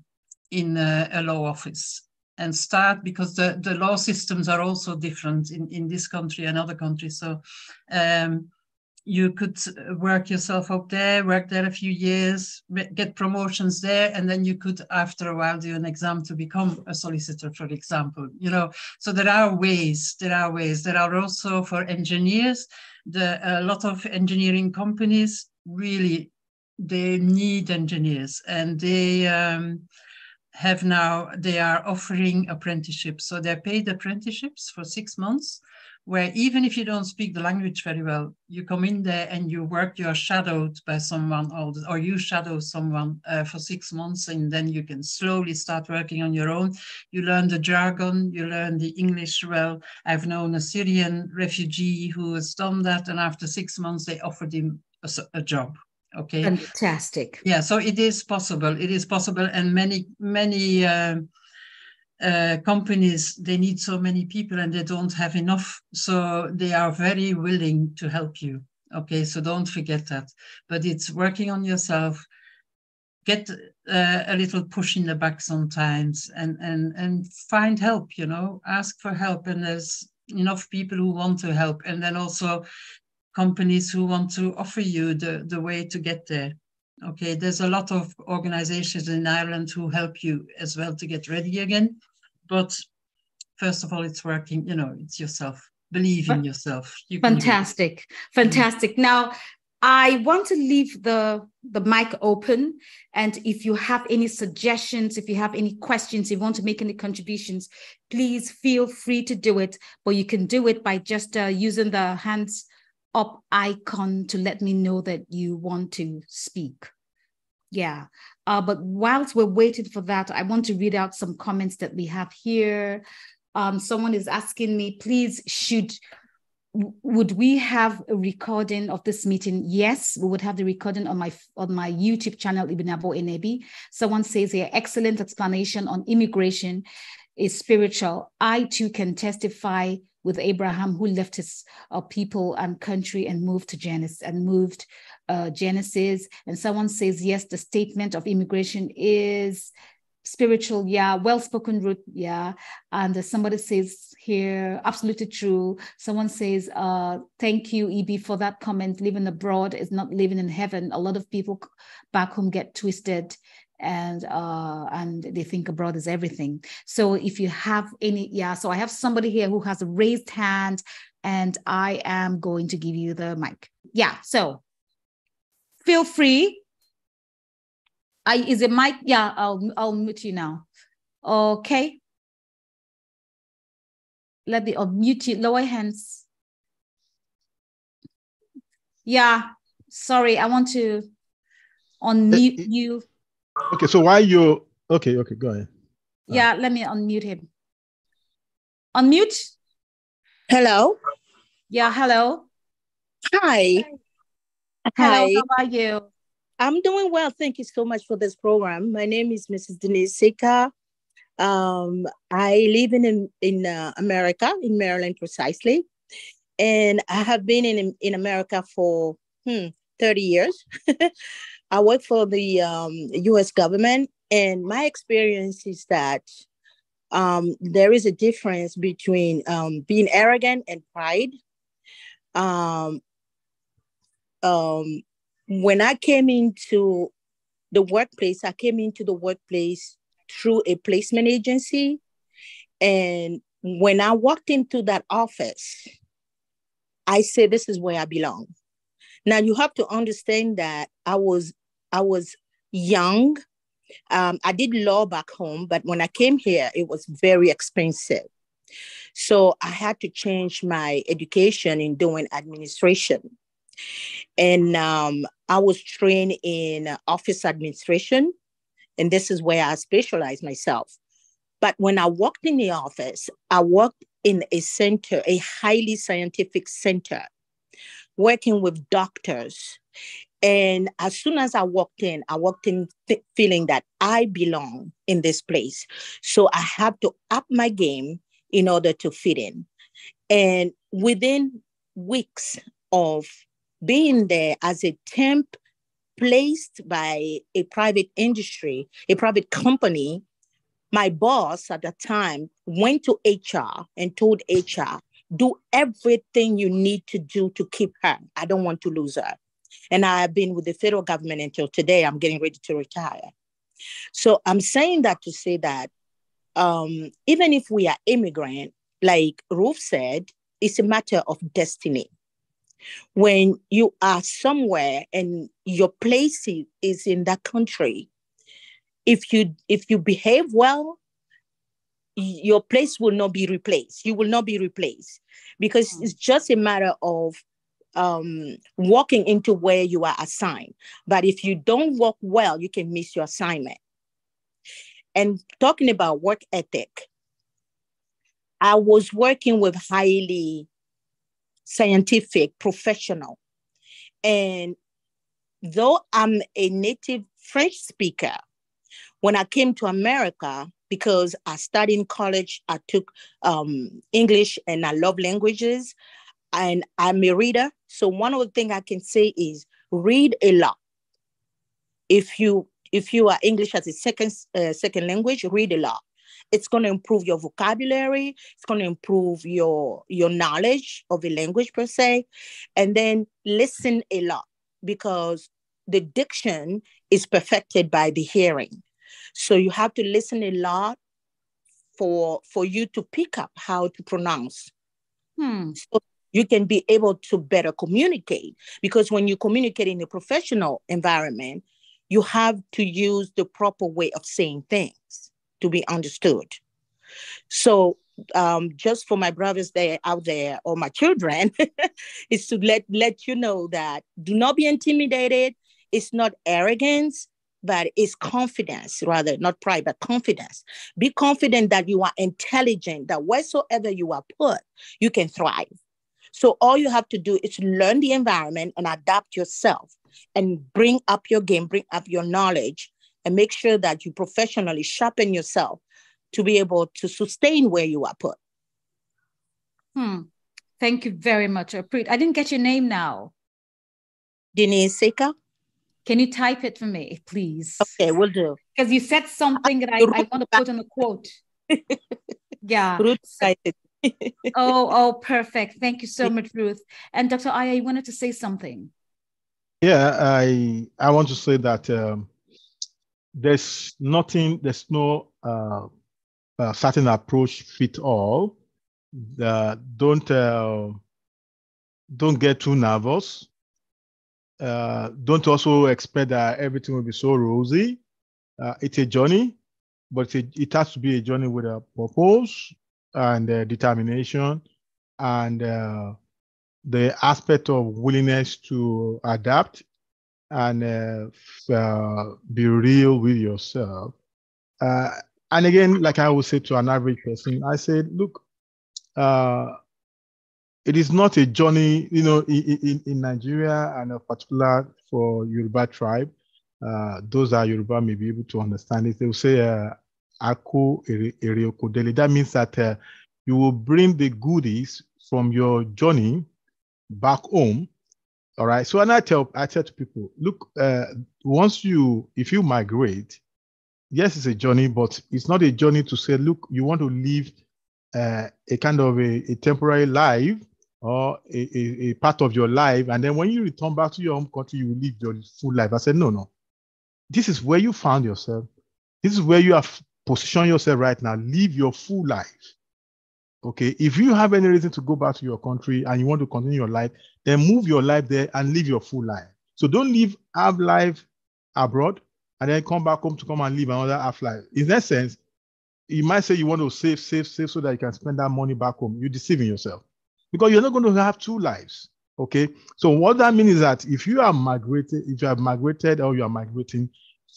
S2: in a, a, law office and start because the, the law systems are also different in, in this country and other countries. So um, you could work yourself up there, work there a few years, get promotions there, and then you could, after a while, do an exam to become a solicitor, for example. You know, so there are ways. There are ways. There are also for engineers. The a lot of engineering companies really they need engineers, and they. Um, have now they are offering apprenticeships so they're paid apprenticeships for six months where even if you don't speak the language very well, you come in there and you work, you are shadowed by someone or, or you shadow someone uh, for six months and then you can slowly start working on your own. You learn the jargon, you learn the English well. I've known a Syrian refugee who has done that and after six months they offered him a, a job okay
S1: fantastic
S2: yeah so it is possible it is possible and many many uh, uh, companies they need so many people and they don't have enough. So they are very willing to help you. Okay so don't forget that. But it's working on yourself. Get uh, a little push in the back sometimes and and and find help you know. Ask for help and there's enough people who want to help. And then also companies who want to offer you the the way to get there. Okay there's a lot of organizations in ireland who help you as well to get ready again but first of all, it's working, you know, it's yourself. Believe in yourself.
S1: You Fantastic. Fantastic. Now, I want to leave the, the mic open. And if you have any suggestions, if you have any questions, if you want to make any contributions, please feel free to do it. But you can do it by just uh, using the hands up icon to let me know that you want to speak. Yeah. Uh, but whilst we're waiting for that, I want to read out some comments that we have here. Um, someone is asking me, please, should would we have a recording of this meeting? Yes, we would have the recording on my on my YouTube channel, Ibinabo Enebi. Someone says here, excellent explanation on immigration is spiritual. I too can testify with Abraham, who left his uh, people and country and moved to Genesis and moved uh, Genesis. And someone says, yes, the statement of immigration is spiritual, yeah, well spoken Ruth, yeah. And somebody says here, absolutely true. Someone says, uh, thank you, Ibi, for that comment. Living abroad is not living in heaven. A lot of people back home get twisted and uh, and they think abroad is everything. So if you have any, yeah, so I have somebody here who has a raised hand, and I am going to give you the mic. Yeah, so feel free. I is it mic? Yeah, I'll I'll mute you now. Okay. Let the unmute you. Lower hands. Yeah. Sorry, I want to unmute
S4: Eh, eh.
S1: you.
S4: Okay, so why you okay, okay, go ahead.
S1: Yeah, let me unmute him. Unmute.
S5: Hello.
S1: Yeah, hello.
S5: Hi.
S1: Hello,
S5: Hi.
S1: how are you?
S5: I'm doing well. Thank you so much for this program. My name is Mrs. Denise Sika. Um, I live in in, in uh, America, in Maryland precisely, and I have been in in America for hmm, 30 years. I work for the um, U.S. government, and my experience is that um, there is a difference between um, being arrogant and pride. Um, when I came into the workplace, I came into the workplace through a placement agency. And when I walked into that office, I said, This is where I belong. Now you have to understand that I was I was young. Um, I did law back home, but when I came here, it was very expensive. So I had to change my education in doing administration. And um, I was trained in office administration, and this is where I specialized myself. But when I walked in the office, I worked in a center, a highly scientific center, working with doctors. And as soon as I walked in, I walked in th- feeling that I belong in this place. So I had to up my game in order to fit in. And within weeks of being there as a temp placed by a private industry, a private company, my boss at the time went to HR and told HR, do everything you need to do to keep her. I don't want to lose her. And I have been with the federal government until today. I'm getting ready to retire. So I'm saying that to say that um, even if we are immigrant, like Ruth said, it's a matter of destiny. When you are somewhere and your place is in that country, if you if you behave well, your place will not be replaced. You will not be replaced because
S1: Hmm.
S5: it's just a matter of um, walking into where you are assigned. But if you don't work well, you can miss your assignment. And talking about work ethic, I was working with highly scientific professional. And though I'm a native French speaker, when I came to America, because I studied in college, I took um, English and I love languages, and I'm a reader. So one of the things I can say is read a lot. If you if you are English as a second uh, second language, read a lot. It's going to improve your vocabulary. It's going to improve your your knowledge of the language per se, and then listen a lot because the diction is perfected by the hearing. So you have to listen a lot for for you to pick up how to pronounce.
S1: Hmm.
S5: So you can be able to better communicate because when you communicate in a professional environment, you have to use the proper way of saying things to be understood. So um, just for my brothers there out there or my children, is to let let you know that do not be intimidated. It's not arrogance, but it's confidence, rather, not pride, but confidence. Be confident that you are intelligent, that wheresoever you are put, you can thrive. So all you have to do is learn the environment and adapt yourself and bring up your game, bring up your knowledge, and make sure that you professionally sharpen yourself to be able to sustain where you are put.
S1: Hmm. Thank you very much. I I didn't get your name now.
S5: Denise Seka?
S1: Can you type it for me, please?
S5: Okay, we'll do.
S1: Because you said something that I, I want to put on a quote. Yeah.
S5: Ruth cited.
S1: oh, oh, perfect. Thank you so much, Ruth. And Dr. Aya, you wanted to say something.
S4: Yeah, I I want to say that um, there's nothing, there's no uh, uh, certain approach fit all. Uh, don't uh, don't get too nervous. uh, don't also expect that everything will be so rosy. Uh, it's a journey, but it, it, has to be a journey with a purpose and uh, determination and the aspect of willingness to adapt and uh, uh, be real with yourself. and again, like I would say to an average person, I said, look, it is not a journey, you know, in, in, Nigeria and in particular for Yoruba tribe. Uh, those that Yoruba may be able to understand it. They will say, uh, Ako Ereokodele. That means that uh, you will bring the goodies from your journey back home. All right. So, and I tell I tell to people, look, uh, once you if you migrate, yes, it's a journey, but it's not a journey to say, look, you want to live uh, a kind of a, a temporary life or a, a, a, part of your life. And then when you return back to your home country, you live your full life. I said, no, no. This is where you found yourself. This is where you have positioned yourself right now. Live your full life. Okay. If you have any reason to go back to your country and you want to continue your life, then move your life there and live your full life. So don't live half life abroad and then come back home to come and live another half life. In that sense, you might say you want to save, save, save so that you can spend that money back home. You're deceiving yourself because you're not going to have two lives. Okay. So what that means is that if you are migrated, if you have migrated or you are migrating,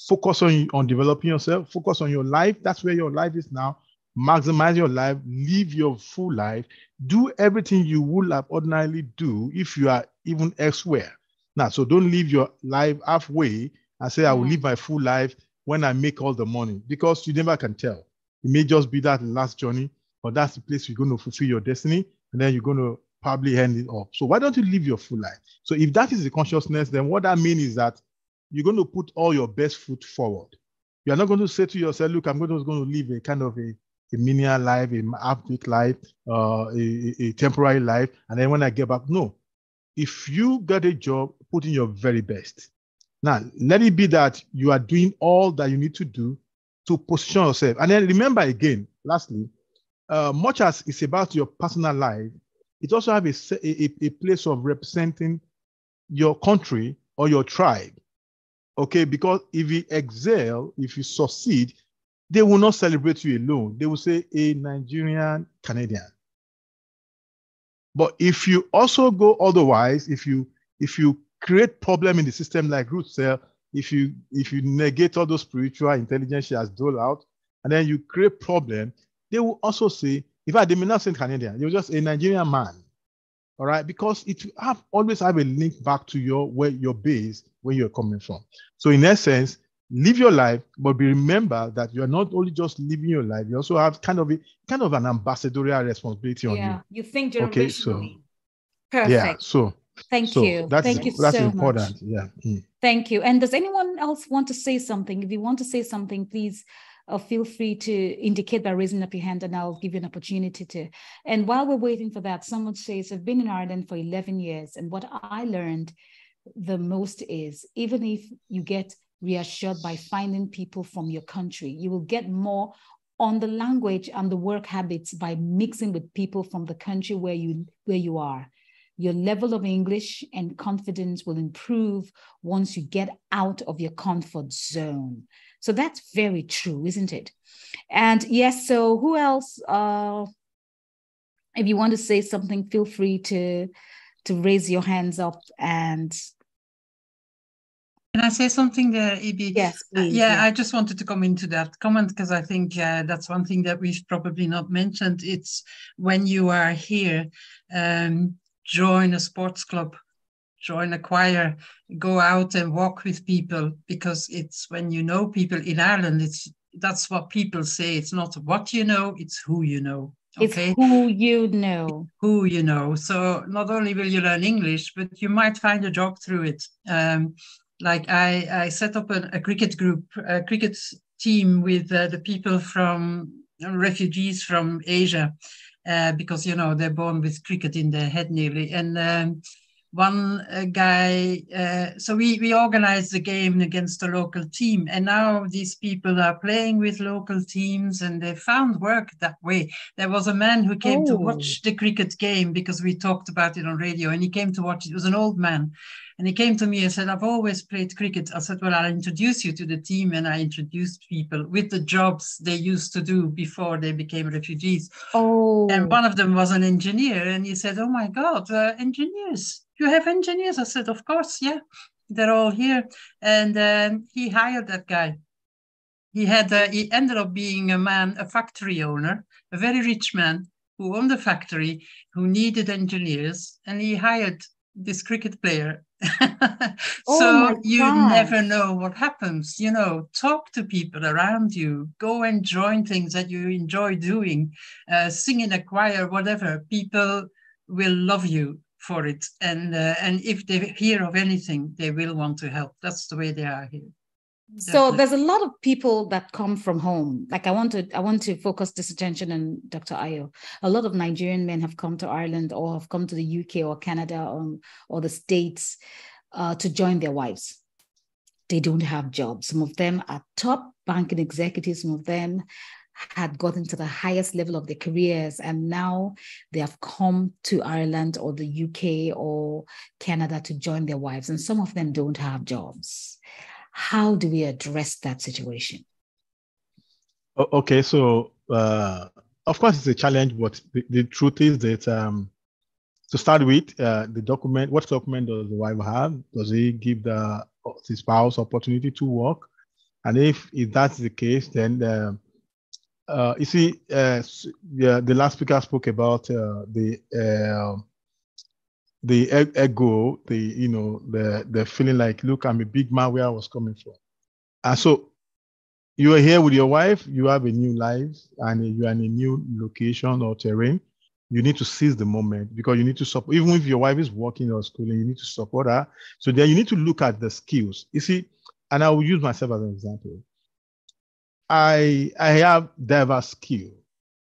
S4: focus on on developing yourself, focus on your life. That's where your life is now. Maximize your life, live your full life, do everything you would have ordinarily do if you are even elsewhere. Now, so don't live your life halfway and say, I will mm. live my full life when I make all the money, because you never can tell. It may just be that last journey, but that's the place you're going to fulfill your destiny and then you're going to probably end it up. So why don't you live your full life? So if that is the consciousness, then what that means is that you're going to put all your best foot forward. You're not going to say to yourself, look, I'm going to, going to live a kind of a, a menial life, a half-week life, uh, a, a temporary life, and then when I get back, no. If you get a job, put in your very best. Now, let it be that you are doing all that you need to do to position yourself. And then remember again, lastly, uh, much as it's about your personal life, it also have a, a, a place of representing your country or your tribe. Okay, because if you excel, if you succeed, they will not celebrate you alone. They will say a Nigerian Canadian. But if you also go otherwise, if you if you create problem in the system like root cell, if you if you negate all those spiritual intelligence she has doled out, and then you create problem, they will also say, in fact, they may not say Canadian, you're just a Nigerian man. All right, because it have always have a link back to your where your base, where you're coming from. So in essence, live your life, but be remember that you're not only just living your life, you also have kind of a kind of an ambassadorial responsibility on
S1: yeah,
S4: you.
S1: you think generationally. Okay, so
S4: perfect. Yeah, so
S1: Thank so you.
S4: That's,
S1: Thank you
S4: that's
S1: so
S4: important.
S1: Much.
S4: Yeah. Mm.
S1: Thank you. And does anyone else want to say something? If you want to say something, please uh, feel free to indicate by raising up your hand and I'll give you an opportunity to. And while we're waiting for that, someone says, I've been in Ireland for 11 years. And what I learned the most is even if you get reassured by finding people from your country, you will get more on the language and the work habits by mixing with people from the country where you where you are your level of English and confidence will improve once you get out of your comfort zone. So that's very true, isn't it? And yes, so who else? Uh, if you want to say something, feel free to to raise your hands up and
S2: can I say something there, Ibi?
S1: Yes,
S2: uh, yeah, yeah, I just wanted to come into that comment because I think uh, that's one thing that we've probably not mentioned. It's when you are here, um, join a sports club join a choir, go out and walk with people because it's when you know people in Ireland, it's that's what people say. It's not what you know, it's who you know.
S1: Okay? It's who you know.
S2: Who you know. So not only will you learn English, but you might find a job through it. Um, like I, I set up a, a cricket group, a cricket team with uh, the people from refugees from Asia, uh, because you know they're born with cricket in their head nearly, and um, one uh, guy. Uh, so we we organized the game against a local team, and now these people are playing with local teams, and they found work that way. There was a man who came oh. to watch the cricket game because we talked about it on radio, and he came to watch. It was an old man, And he came to me and said, I've always played cricket. I said, Well, I'll introduce you to the team. And I introduced people with the jobs they used to do before they became refugees.
S1: Oh.
S2: And one of them was an engineer. And he said, Oh my God, uh, engineers. You have engineers? I said, Of course, yeah. They're all here. And um, he hired that guy. He had uh, he ended up being a man, a factory owner, a very rich man who owned a factory, who needed engineers, and he hired this cricket player.
S1: Oh
S2: so you never know what happens. You know, talk to people around you, go and join things that you enjoy doing, uh, sing in a choir, whatever. People will love you for it, and uh, and if they hear of anything, they will want to help. That's the way they are here.
S1: So there's a lot of people that come from home. Like i want to i want to focus this attention on dr ayo. A lot of nigerian men have come to ireland or have come to the uk or canada or, or the states uh, to join their wives. They don't have jobs. Some of them are top banking executives. Some of them had gotten to the highest level of their careers and now they have come to ireland or the uk or canada to join their wives and some of them don't have jobs how do we address that situation?
S4: Okay, so uh, of course it's a challenge, but the, the truth is that um, to start with, uh, the document, what document does the wife have? Does he give the spouse opportunity to work? And if, if that's the case, then uh, uh, you see, uh, the last speaker spoke about uh, the uh, the ego, the you know, the the feeling like, look, I'm a big man where I was coming from. And so you are here with your wife, you have a new life, and you are in a new location or terrain. You need to seize the moment because you need to support, even if your wife is working or schooling, you need to support her. So then you need to look at the skills. You see, and I will use myself as an example. I I have diverse skill.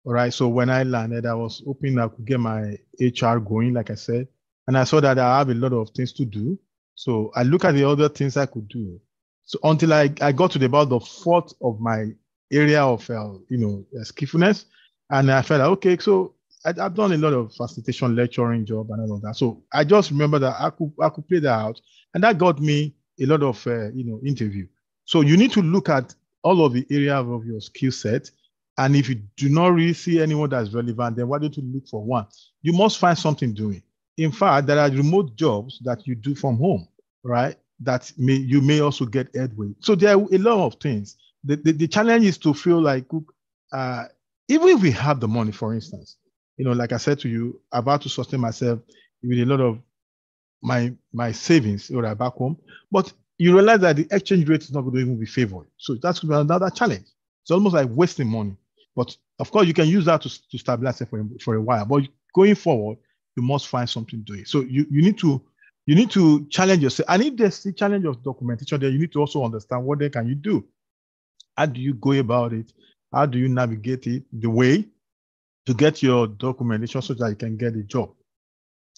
S4: All right. So when I landed, I was hoping I could get my HR going, like I said, and I saw that I have a lot of things to do. So I look at the other things I could do. So until I, I got to the, about the fourth of my area of uh, you know uh, skillfulness, and I felt like, okay, so I, I've done a lot of facilitation, lecturing job, and all of that. So I just remember that I could I could play that out, and that got me a lot of uh, you know interview. So you need to look at all of the area of your skill set, and if you do not really see anyone that's relevant, then why don't you look for one? You must find something doing. In fact, there are remote jobs that you do from home, right? That may you may also get headway. So there are a lot of things. The, the, the challenge is to feel like uh, even if we have the money, for instance, you know, like I said to you, about to sustain myself with a lot of my my savings or back home, but you realize that the exchange rate is not going to even be favored. So that's another challenge. It's almost like wasting money. But of course, you can use that to, to stabilize it for, for a while. But going forward, you must find something to doing. So you, you need to you need to challenge yourself. And if there's the challenge of documentation, then you need to also understand what then can you do. How do you go about it? How do you navigate it the way to get your documentation so that you can get a job?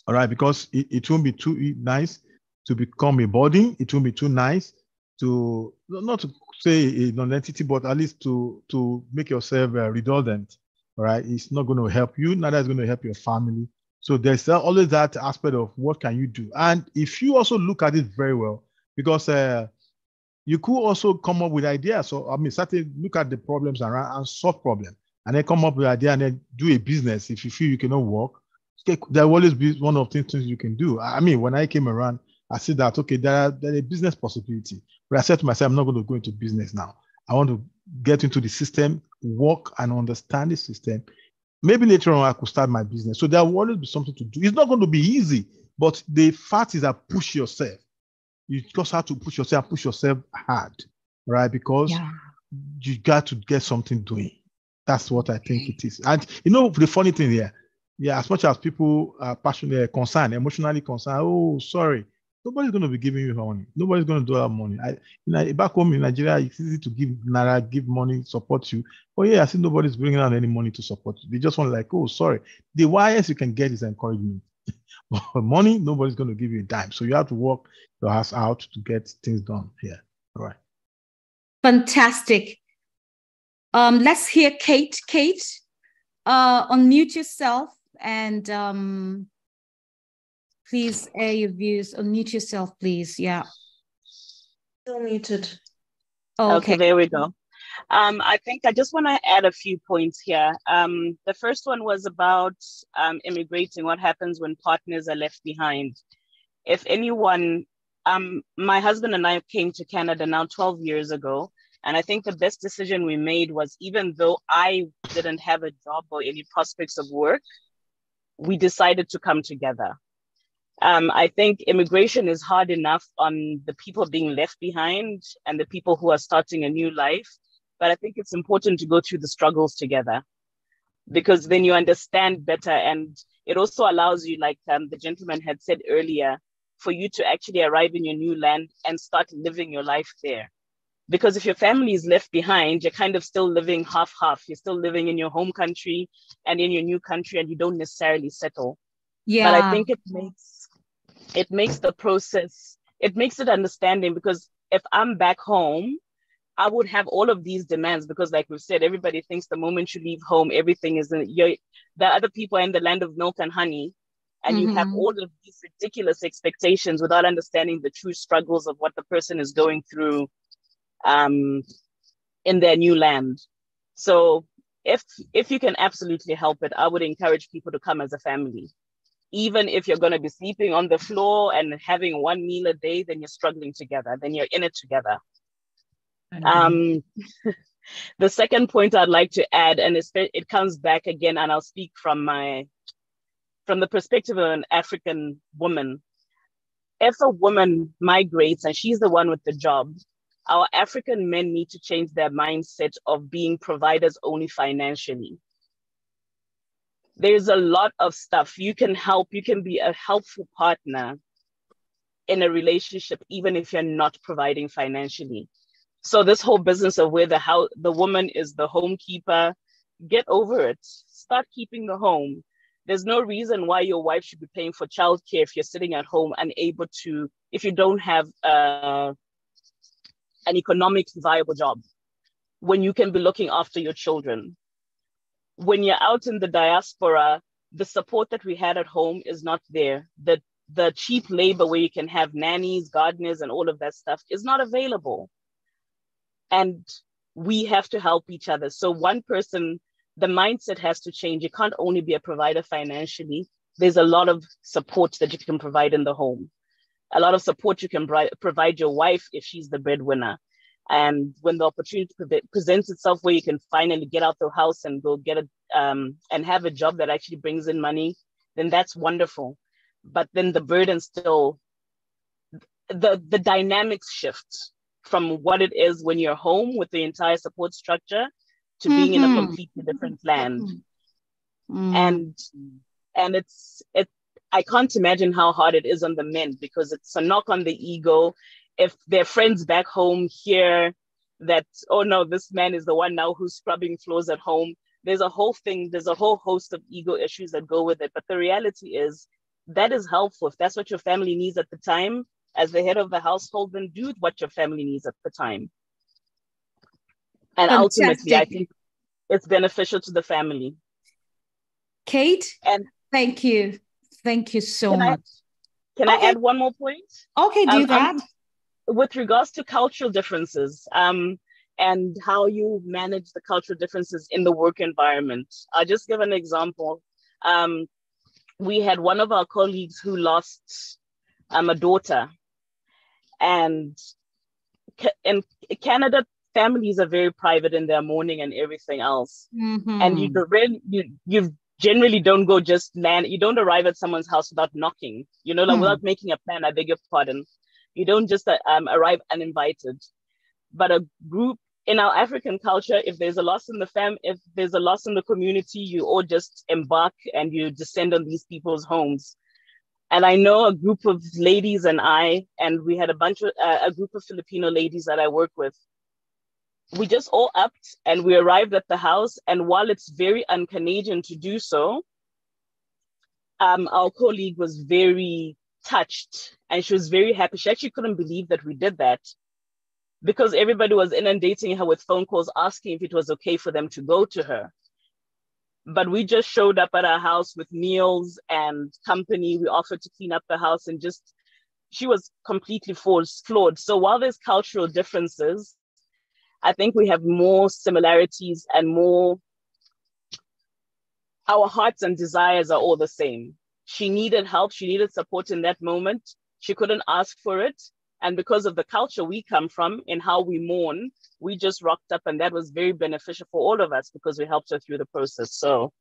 S4: All right, because it, it won't be too nice to become a body. It won't be too nice to not to say a non-entity, but at least to to make yourself uh, redundant. All right, it's not going to help you. Neither is going to help your family. So there's always that aspect of what can you do, and if you also look at it very well, because uh, you could also come up with ideas. So I mean, certainly look at the problems around and solve problems, and then come up with idea and then do a business. If you feel you cannot work, there will always be one of the things you can do. I mean, when I came around, I said that okay, there are there a business possibility. But I said to myself, I'm not going to go into business now. I want to get into the system, work and understand the system. Maybe later on I could start my business. So there will always be something to do. It's not going to be easy, but the fact is that push yourself. You just have to push yourself, push yourself hard, right? Because
S1: Yeah.
S4: you got to get something doing. That's what I think it is. And you know, the funny thing here, yeah, as much as people are passionately concerned, emotionally concerned, oh, sorry, nobody's going to be giving you money. Nobody's going to do that money. I, know, back home in Nigeria, it's easy to give naira, give money, support you. But yeah, I see nobody's bringing out any money to support you. They just want like, oh, sorry. The highest you can get is encouragement. but money, nobody's going to give you a dime. So you have to work your ass out to get things done here. All right.
S1: Fantastic. Um, let's hear Kate. Kate, uh, unmute yourself and um, please air your views. Unmute yourself, please. Yeah.
S3: Still muted.
S1: Oh,
S7: okay.
S1: okay.
S7: there we go. Um, I think I just want to add a few points here. Um, the first one was about um, immigrating, what happens when partners are left behind. If anyone, um, my husband and I came to Canada now 12 years ago, and I think the best decision we made was even though I didn't have a job or any prospects of work, we decided to come together. Um, I think immigration is hard enough on the people being left behind and the people who are starting a new life. But I think it's important to go through the struggles together because then you understand better. And it also allows you, like um, the gentleman had said earlier, for you to actually arrive in your new land and start living your life there. Because if your family is left behind, you're kind of still living half half. You're still living in your home country and in your new country, and you don't necessarily settle.
S1: Yeah.
S7: But I think it makes it makes the process it makes it understanding because if i'm back home i would have all of these demands because like we've said everybody thinks the moment you leave home everything is in the other people are in the land of milk and honey and you have
S1: Mhm.
S7: all of these ridiculous expectations without understanding the true struggles of what the person is going through um, in their new land so if if you can absolutely help it i would encourage people to come as a family even if you're going to be sleeping on the floor and having one meal a day, then you're struggling together, then you're in it together. Um, the second point I'd like to add, and it's, it comes back again, and I'll speak from my from the perspective of an African woman. If a woman migrates and she's the one with the job, our African men need to change their mindset of being providers only financially there's a lot of stuff. You can help. You can be a helpful partner in a relationship even if you're not providing financially. So this whole business of where the how the woman is the home keeper get over it. Start keeping the home. There's no reason why your wife should be paying for childcare if you're sitting at home unable to if you don't have uh, an economically viable job when you can be looking after your children when you're out in the diaspora, the support that we had at home is not there. The the cheap labor where you can have nannies, gardeners, and all of that stuff is not available. And we have to help each other. So one person, the mindset has to change. You can't only be a provider financially. There's a lot of support that you can provide in the home. A lot of support you can bri- provide your wife if she's the breadwinner. And when the opportunity presents itself where you can finally get out the house and go get a um, and have a job that actually brings in money, then that's wonderful. But then the burden still, the the dynamics shift from what it is when you're home with the entire support structure to being in a
S1: Mhm.
S7: completely different land
S1: Mm.
S7: and and it's it i can't imagine how hard it is on the men because it's a knock on the ego if their friends back home hear that oh no this man is the one now who's scrubbing floors at home there's a whole thing there's a whole host of ego issues that go with it but the reality is that is helpful if that's what your family needs at the time as the head of the household then do what your family needs at the time and ultimately i think it's beneficial to the family
S1: Kate,
S7: and
S1: thank you. Thank you so
S7: Can I-
S1: much.
S7: can
S1: Okay.
S7: i add one more point
S1: okay, do
S7: Um,
S1: that.
S7: I'm- with regards to cultural differences um, and how you manage the cultural differences in the work environment, I'll just give an example. Um, we had one of our colleagues who lost um, a daughter, and ca- in Canada, families are very private in their mourning and everything else. And you you you generally don't go just land you don't arrive at someone's house without knocking. You know like
S1: Hmm.
S7: without making a plan i beg your pardon you don't just uh, um, arrive uninvited. But a group in our african culture if there's a loss in the fam if there's a loss in the community you all just embark and you descend on these people's homes. And i know a group of ladies and i and we had a bunch of uh, a group of filipino ladies that i work with. We just all upped and we arrived at the house. And while it's very un Canadian to do so, um, our colleague was very touched and she was very happy. She actually couldn't believe that we did that because everybody was inundating her with phone calls asking if it was okay for them to go to her. but we just showed up at our house with meals and company. We offered to clean up the house and just, she was completely flawed. So while there's cultural differences, I think we have more similarities and more, our hearts and desires are all the same. She needed help, she needed support in that moment. She couldn't ask for it. And because of the culture we come from and how we mourn, we just rocked up and that was very beneficial for all of us because we helped her through the process. So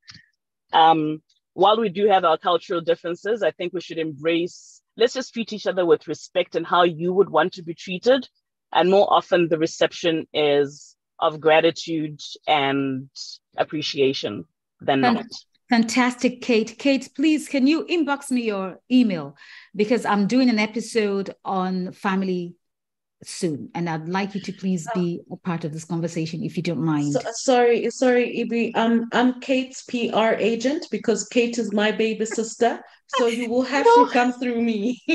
S7: um, while we do have our cultural differences, I think we should embrace, let's just treat each other with respect and how you would want to be treated. And more often the reception is of gratitude and appreciation than not.
S1: Fantastic, Kate. Kate, please, can you inbox me your email? Because I'm doing an episode on family soon, and I'd like you to please be a part of this conversation if you don't mind.
S3: So, sorry, sorry, Ibi. Um, I'm Kate's PR agent because Kate is my baby sister. So you will have no. to come through me.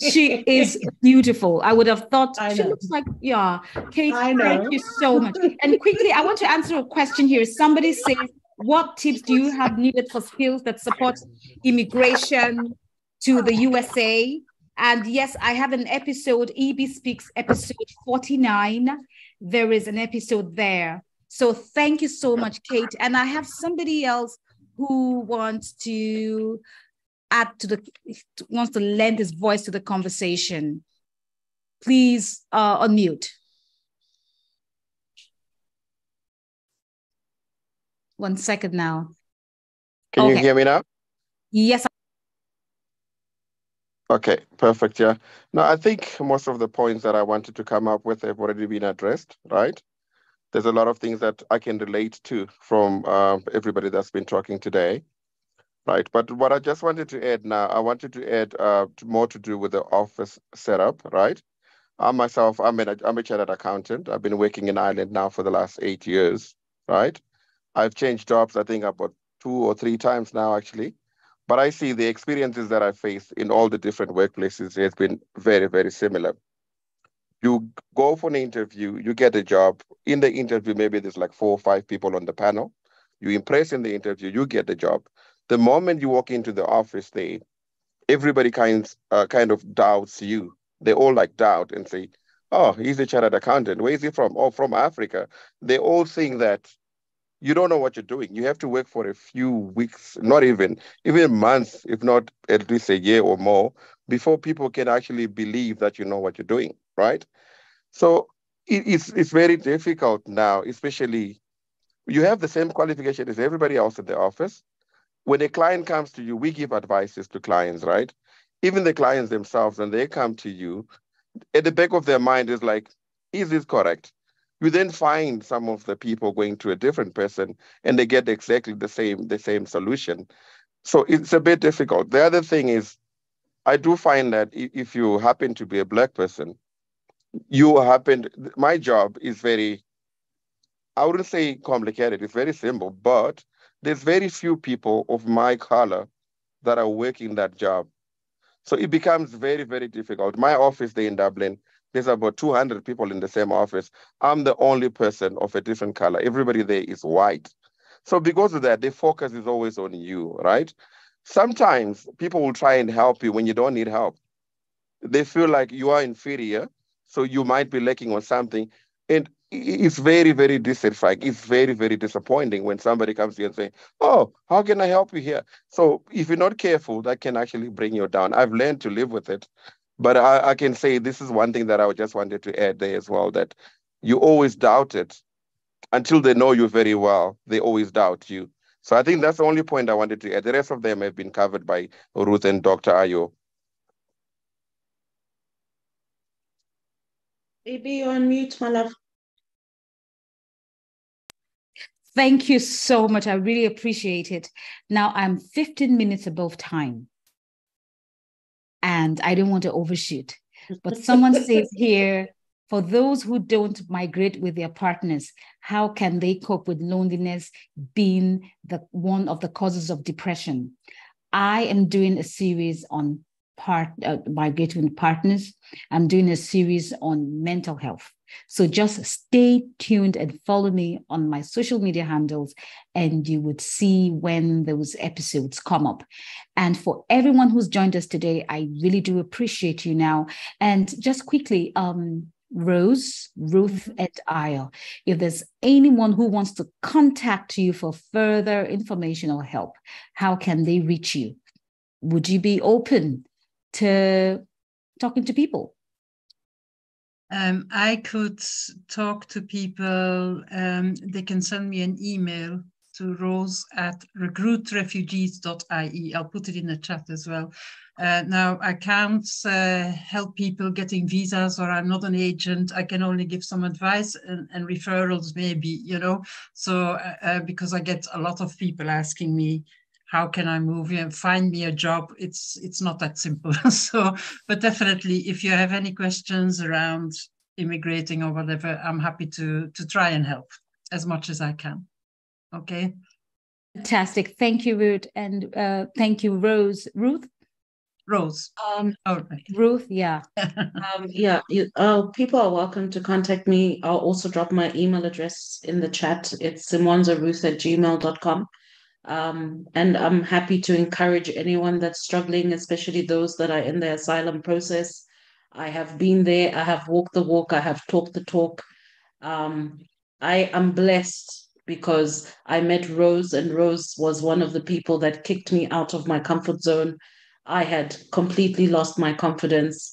S1: she is beautiful. I would have thought she looks like yeah. Kate, thank you so much. And quickly, I want to answer a question here. Somebody says what tips do you have needed for skills that support immigration to the USA? And yes, I have an episode, Ibi Speaks episode 49. There is an episode there. So thank you so much, Kate. And I have somebody else who wants to add to the wants to lend his voice to the conversation. Please uh, unmute. One second now.
S8: Can okay. you hear me now?
S1: Yes.
S8: Okay, perfect. Yeah. No, I think most of the points that I wanted to come up with have already been addressed, right? There's a lot of things that I can relate to from uh, everybody that's been talking today, right? But what I just wanted to add now, I wanted to add uh, more to do with the office setup, right? I myself, I'm, an, I'm a chartered accountant. I've been working in Ireland now for the last eight years, right? I've changed jobs, I think about two or three times now, actually. But I see the experiences that I face in all the different workplaces has been very, very similar. You go for an interview, you get a job. In the interview, maybe there's like four or five people on the panel. You impress in the interview, you get the job. The moment you walk into the office, they everybody kind uh, kind of doubts you. They all like doubt and say, "Oh, he's a chartered accountant. Where is he from? Oh, from Africa." They all think that you don't know what you're doing. You have to work for a few weeks, not even, even months, if not at least a year or more, before people can actually believe that you know what you're doing, right? So it, it's, it's very difficult now, especially you have the same qualification as everybody else in the office. When a client comes to you, we give advices to clients, right? Even the clients themselves, when they come to you, at the back of their mind is like, is this correct? You then find some of the people going to a different person and they get exactly the same the same solution. So it's a bit difficult. The other thing is i do find that if you happen to be a black person you happen my job is very i wouldn't say complicated it's very simple but there's very few people of my color that are working that job. So it becomes very very difficult. My office there in dublin there's about 200 people in the same office. I'm the only person of a different color. Everybody there is white. So because of that, the focus is always on you, right? Sometimes people will try and help you when you don't need help. They feel like you are inferior, so you might be lacking on something. And it's very, very dissatisfying. It's very, very disappointing when somebody comes to you and say, Oh, how can I help you here? So if you're not careful, that can actually bring you down. I've learned to live with it. But I, I can say this is one thing that I just wanted to add there as well that you always doubt it until they know you very well. They always doubt you. So I think that's the only point I wanted to add. The rest of them have been covered by Ruth and Dr. Ayo.
S3: Maybe you're on mute, my love.
S1: Thank you so much. I really appreciate it. Now I'm 15 minutes above time and I don't want to overshoot. But someone says here, for those who don't migrate with their partners, how can they cope with loneliness being the one of the causes of depression? I am doing a series on part uh, migrating partners. I'm doing a series on mental health. So just stay tuned and follow me on my social media handles, and you would see when those episodes come up. And for everyone who's joined us today, I really do appreciate you now. And just quickly, um, Roos, Ruth, mm-hmm. and Ayo. If there's anyone who wants to contact you for further information or help, how can they reach you? Would you be open to talking to people?
S2: Um, I could talk to people. Um, they can send me an email to roos at recruitrefugees.ie. I'll put it in the chat as well. Uh, now, I can't uh, help people getting visas, or I'm not an agent. I can only give some advice and, and referrals, maybe, you know. So, uh, uh because I get a lot of people asking me, how can I move here and find me a job? It's it's not that simple. so, but definitely, if you have any questions around immigrating or whatever, I'm happy to to try and help as much as I can. Okay.
S1: Fantastic. Thank you, Ruth, and uh, thank you, Roos. Ruth.
S2: Roos. Um,
S1: oh, Ruth, yeah.
S3: um, yeah, you, uh, people are welcome to contact me. I'll also drop my email address in the chat. It's simwanzaruth at gmail.com. Um, and I'm happy to encourage anyone that's struggling, especially those that are in the asylum process. I have been there, I have walked the walk, I have talked the talk. Um, I am blessed because I met Roos, and Roos was one of the people that kicked me out of my comfort zone I had completely lost my confidence.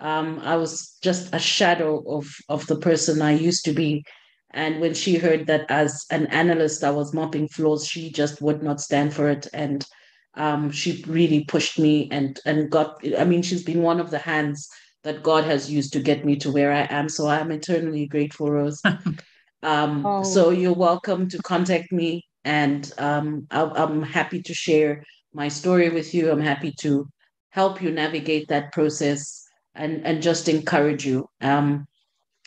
S3: Um, I was just a shadow of, of the person I used to be. And when she heard that as an analyst, I was mopping floors, she just would not stand for it. And um, she really pushed me and, and got, I mean, she's been one of the hands that God has used to get me to where I am. So I'm eternally grateful, Roos. um, oh. So you're welcome to contact me and um, I, I'm happy to share my story with you. I'm happy to help you navigate that process and, and just encourage you. Um,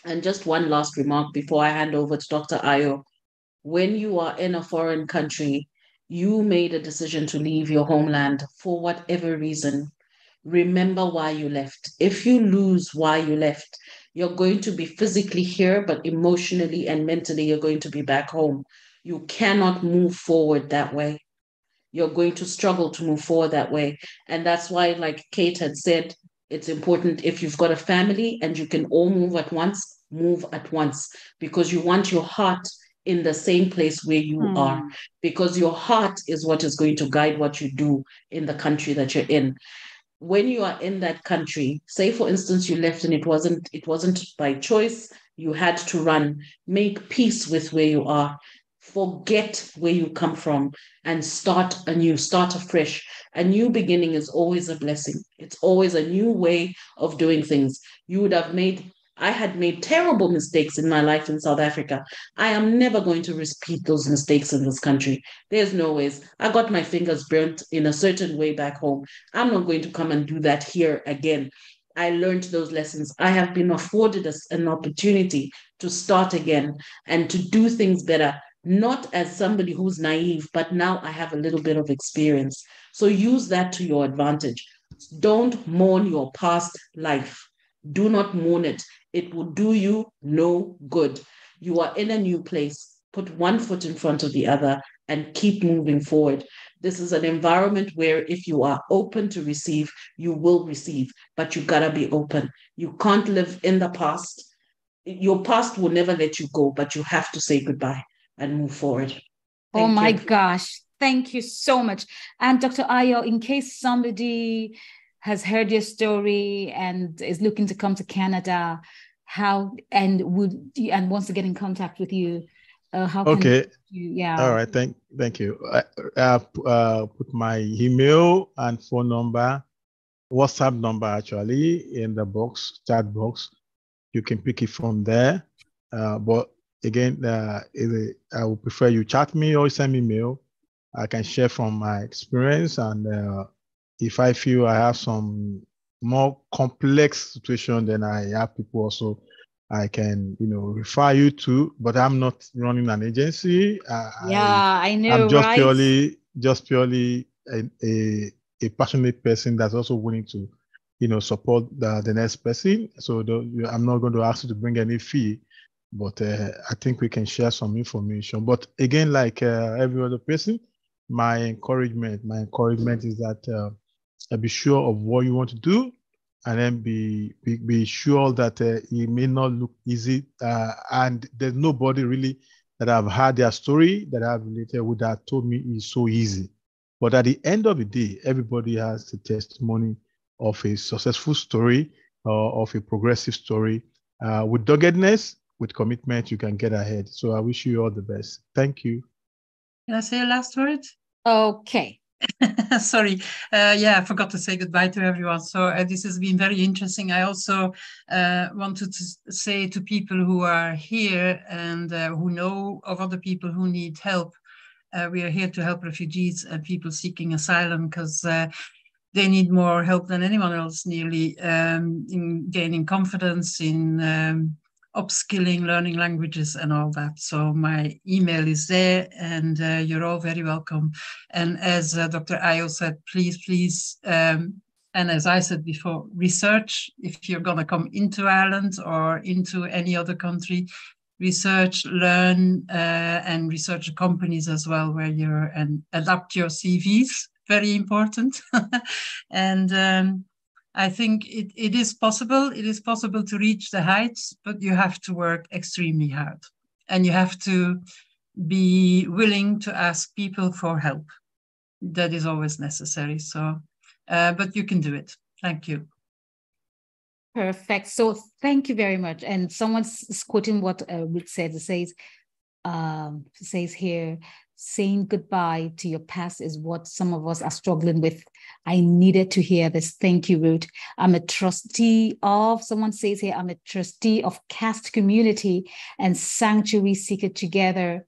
S3: and just one last remark before I hand over to Dr. Ayo. When you are in a foreign country, you made a decision to leave your homeland for whatever reason. Remember why you left. If you lose why you left, you're going to be physically here, but emotionally and mentally, you're going to be back home. You cannot move forward that way you're going to struggle to move forward that way. And that's why, like Kate had said, it's important if you've got a family and you can all move at once, move at once because you want your heart in the same place where you hmm. are because your heart is what is going to guide what you do in the country that you're in when you are in that country say for instance you left and it wasn't it wasn't by choice you had to run make peace with where you are forget where you come from and start anew, start afresh. A new beginning is always a blessing. It's always a new way of doing things. You would have made, I had made terrible mistakes in my life in South Africa. I am never going to repeat those mistakes in this country. There's no ways. I got my fingers burnt in a certain way back home. I'm not going to come and do that here again. I learned those lessons. I have been afforded an opportunity to start again and to do things better not as somebody who's naive, but now I have a little bit of experience. So use that to your advantage. Don't mourn your past life. Do not mourn it. It will do you no good. You are in a new place. Put one foot in front of the other and keep moving forward. This is an environment where if you are open to receive, you will receive, but you gotta be open. You can't live in the past. Your past will never let you go, but you have to say goodbye and move forward.
S1: Oh Thank oh my you. gosh. Thank you so much. And Dr. Ayo, in case somebody has heard your story and is looking to come to Canada, how and would you, and wants to get in contact with you, uh, how
S4: okay.
S1: You, yeah.
S4: All right. Thank thank you. I, uh, uh, put my email and phone number, WhatsApp number actually in the box, chat box. You can pick it from there. Uh, but again, uh, I would prefer you chat me or send me mail. I can share from my experience, and uh, if I feel I have some more complex situation, then I have people also I can you know refer you to. But I'm not running an agency.
S1: yeah, I, I know.
S4: I'm just
S1: right?
S4: purely just purely a, a, a passionate person that's also willing to you know, support the, the next person. So the, I'm not going to ask you to bring any fee, but uh, I think we can share some information. But again, like uh, every other person, my encouragement, my encouragement is that uh, be sure of what you want to do, and then be be, be sure that uh, it may not look easy, uh, and there's nobody really that I've heard their story that I've related with that told me is so easy. But at the end of the day, everybody has the testimony of a successful story or uh, of a progressive story. Uh, with doggedness, with commitment, you can get ahead. So I wish you all the best. Thank you.
S2: Can I say a last word?
S1: Okay.
S2: Sorry. Uh, yeah, I forgot to say goodbye to everyone. So uh, this has been very interesting. I also uh, wanted to say to people who are here and uh, who know of other people who need help, uh, we are here to help refugees and people seeking asylum because uh, they need more help than anyone else nearly um, in gaining confidence in um, upskilling, learning languages, and all that. So my email is there, and uh, you're all very welcome. And as uh, Dr. Ayo said, please, please, um, and as I said before, research if you're going to come into Ireland or into any other country. Research, learn, uh, and research companies as well, where you're and adapt your CVs. Very important. and um, I think it, it is possible. It is possible to reach the heights, but you have to work extremely hard and you have to be willing to ask people for help. That is always necessary. So, uh, but you can do it. Thank you.
S1: Perfect. So thank you very much. And someone's quoting what uh, Ruth said. It says, um, says here, saying goodbye to your past is what some of us are struggling with. I needed to hear this. Thank you, Ruth. I'm a trustee of, someone says here, I'm a trustee of Caste Community and Sanctuary Seeker together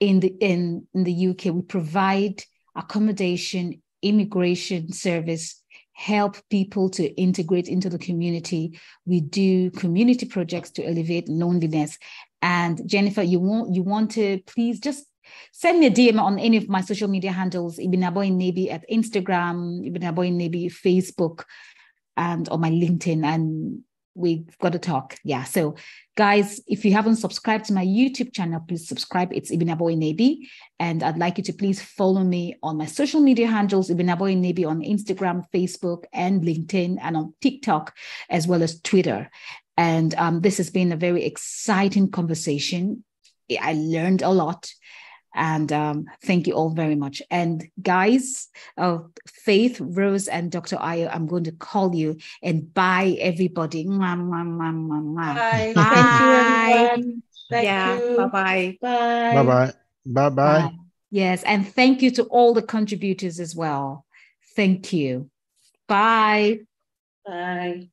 S1: in the in, in the UK. We provide accommodation, immigration service, help people to integrate into the community. We do community projects to alleviate loneliness. And Jennifer, you want you want to please just Send me a DM on any of my social media handles, Ibinabo Enebi at Instagram, Ibinabo Enebi Facebook, and on my LinkedIn. And we've got to talk. Yeah. So, guys, if you haven't subscribed to my YouTube channel, please subscribe. It's Ibinabo Enebi. And I'd like you to please follow me on my social media handles, Ibinabo Enebi on Instagram, Facebook, and LinkedIn, and on TikTok, as well as Twitter. And um, this has been a very exciting conversation. I learned a lot. And um, thank you all very much. And guys, uh, Faith, Roos, and Dr. Ayo, I'm going to call you and bye, everybody. Mwah, mwah, mwah, mwah, mwah.
S3: Bye.
S1: Bye.
S3: Thank you, everyone. Thank
S1: yeah.
S3: you.
S1: Bye-bye.
S3: Bye.
S4: Bye bye. Bye bye.
S1: Yes. And thank you to all the contributors as well. Thank you. Bye.
S3: Bye.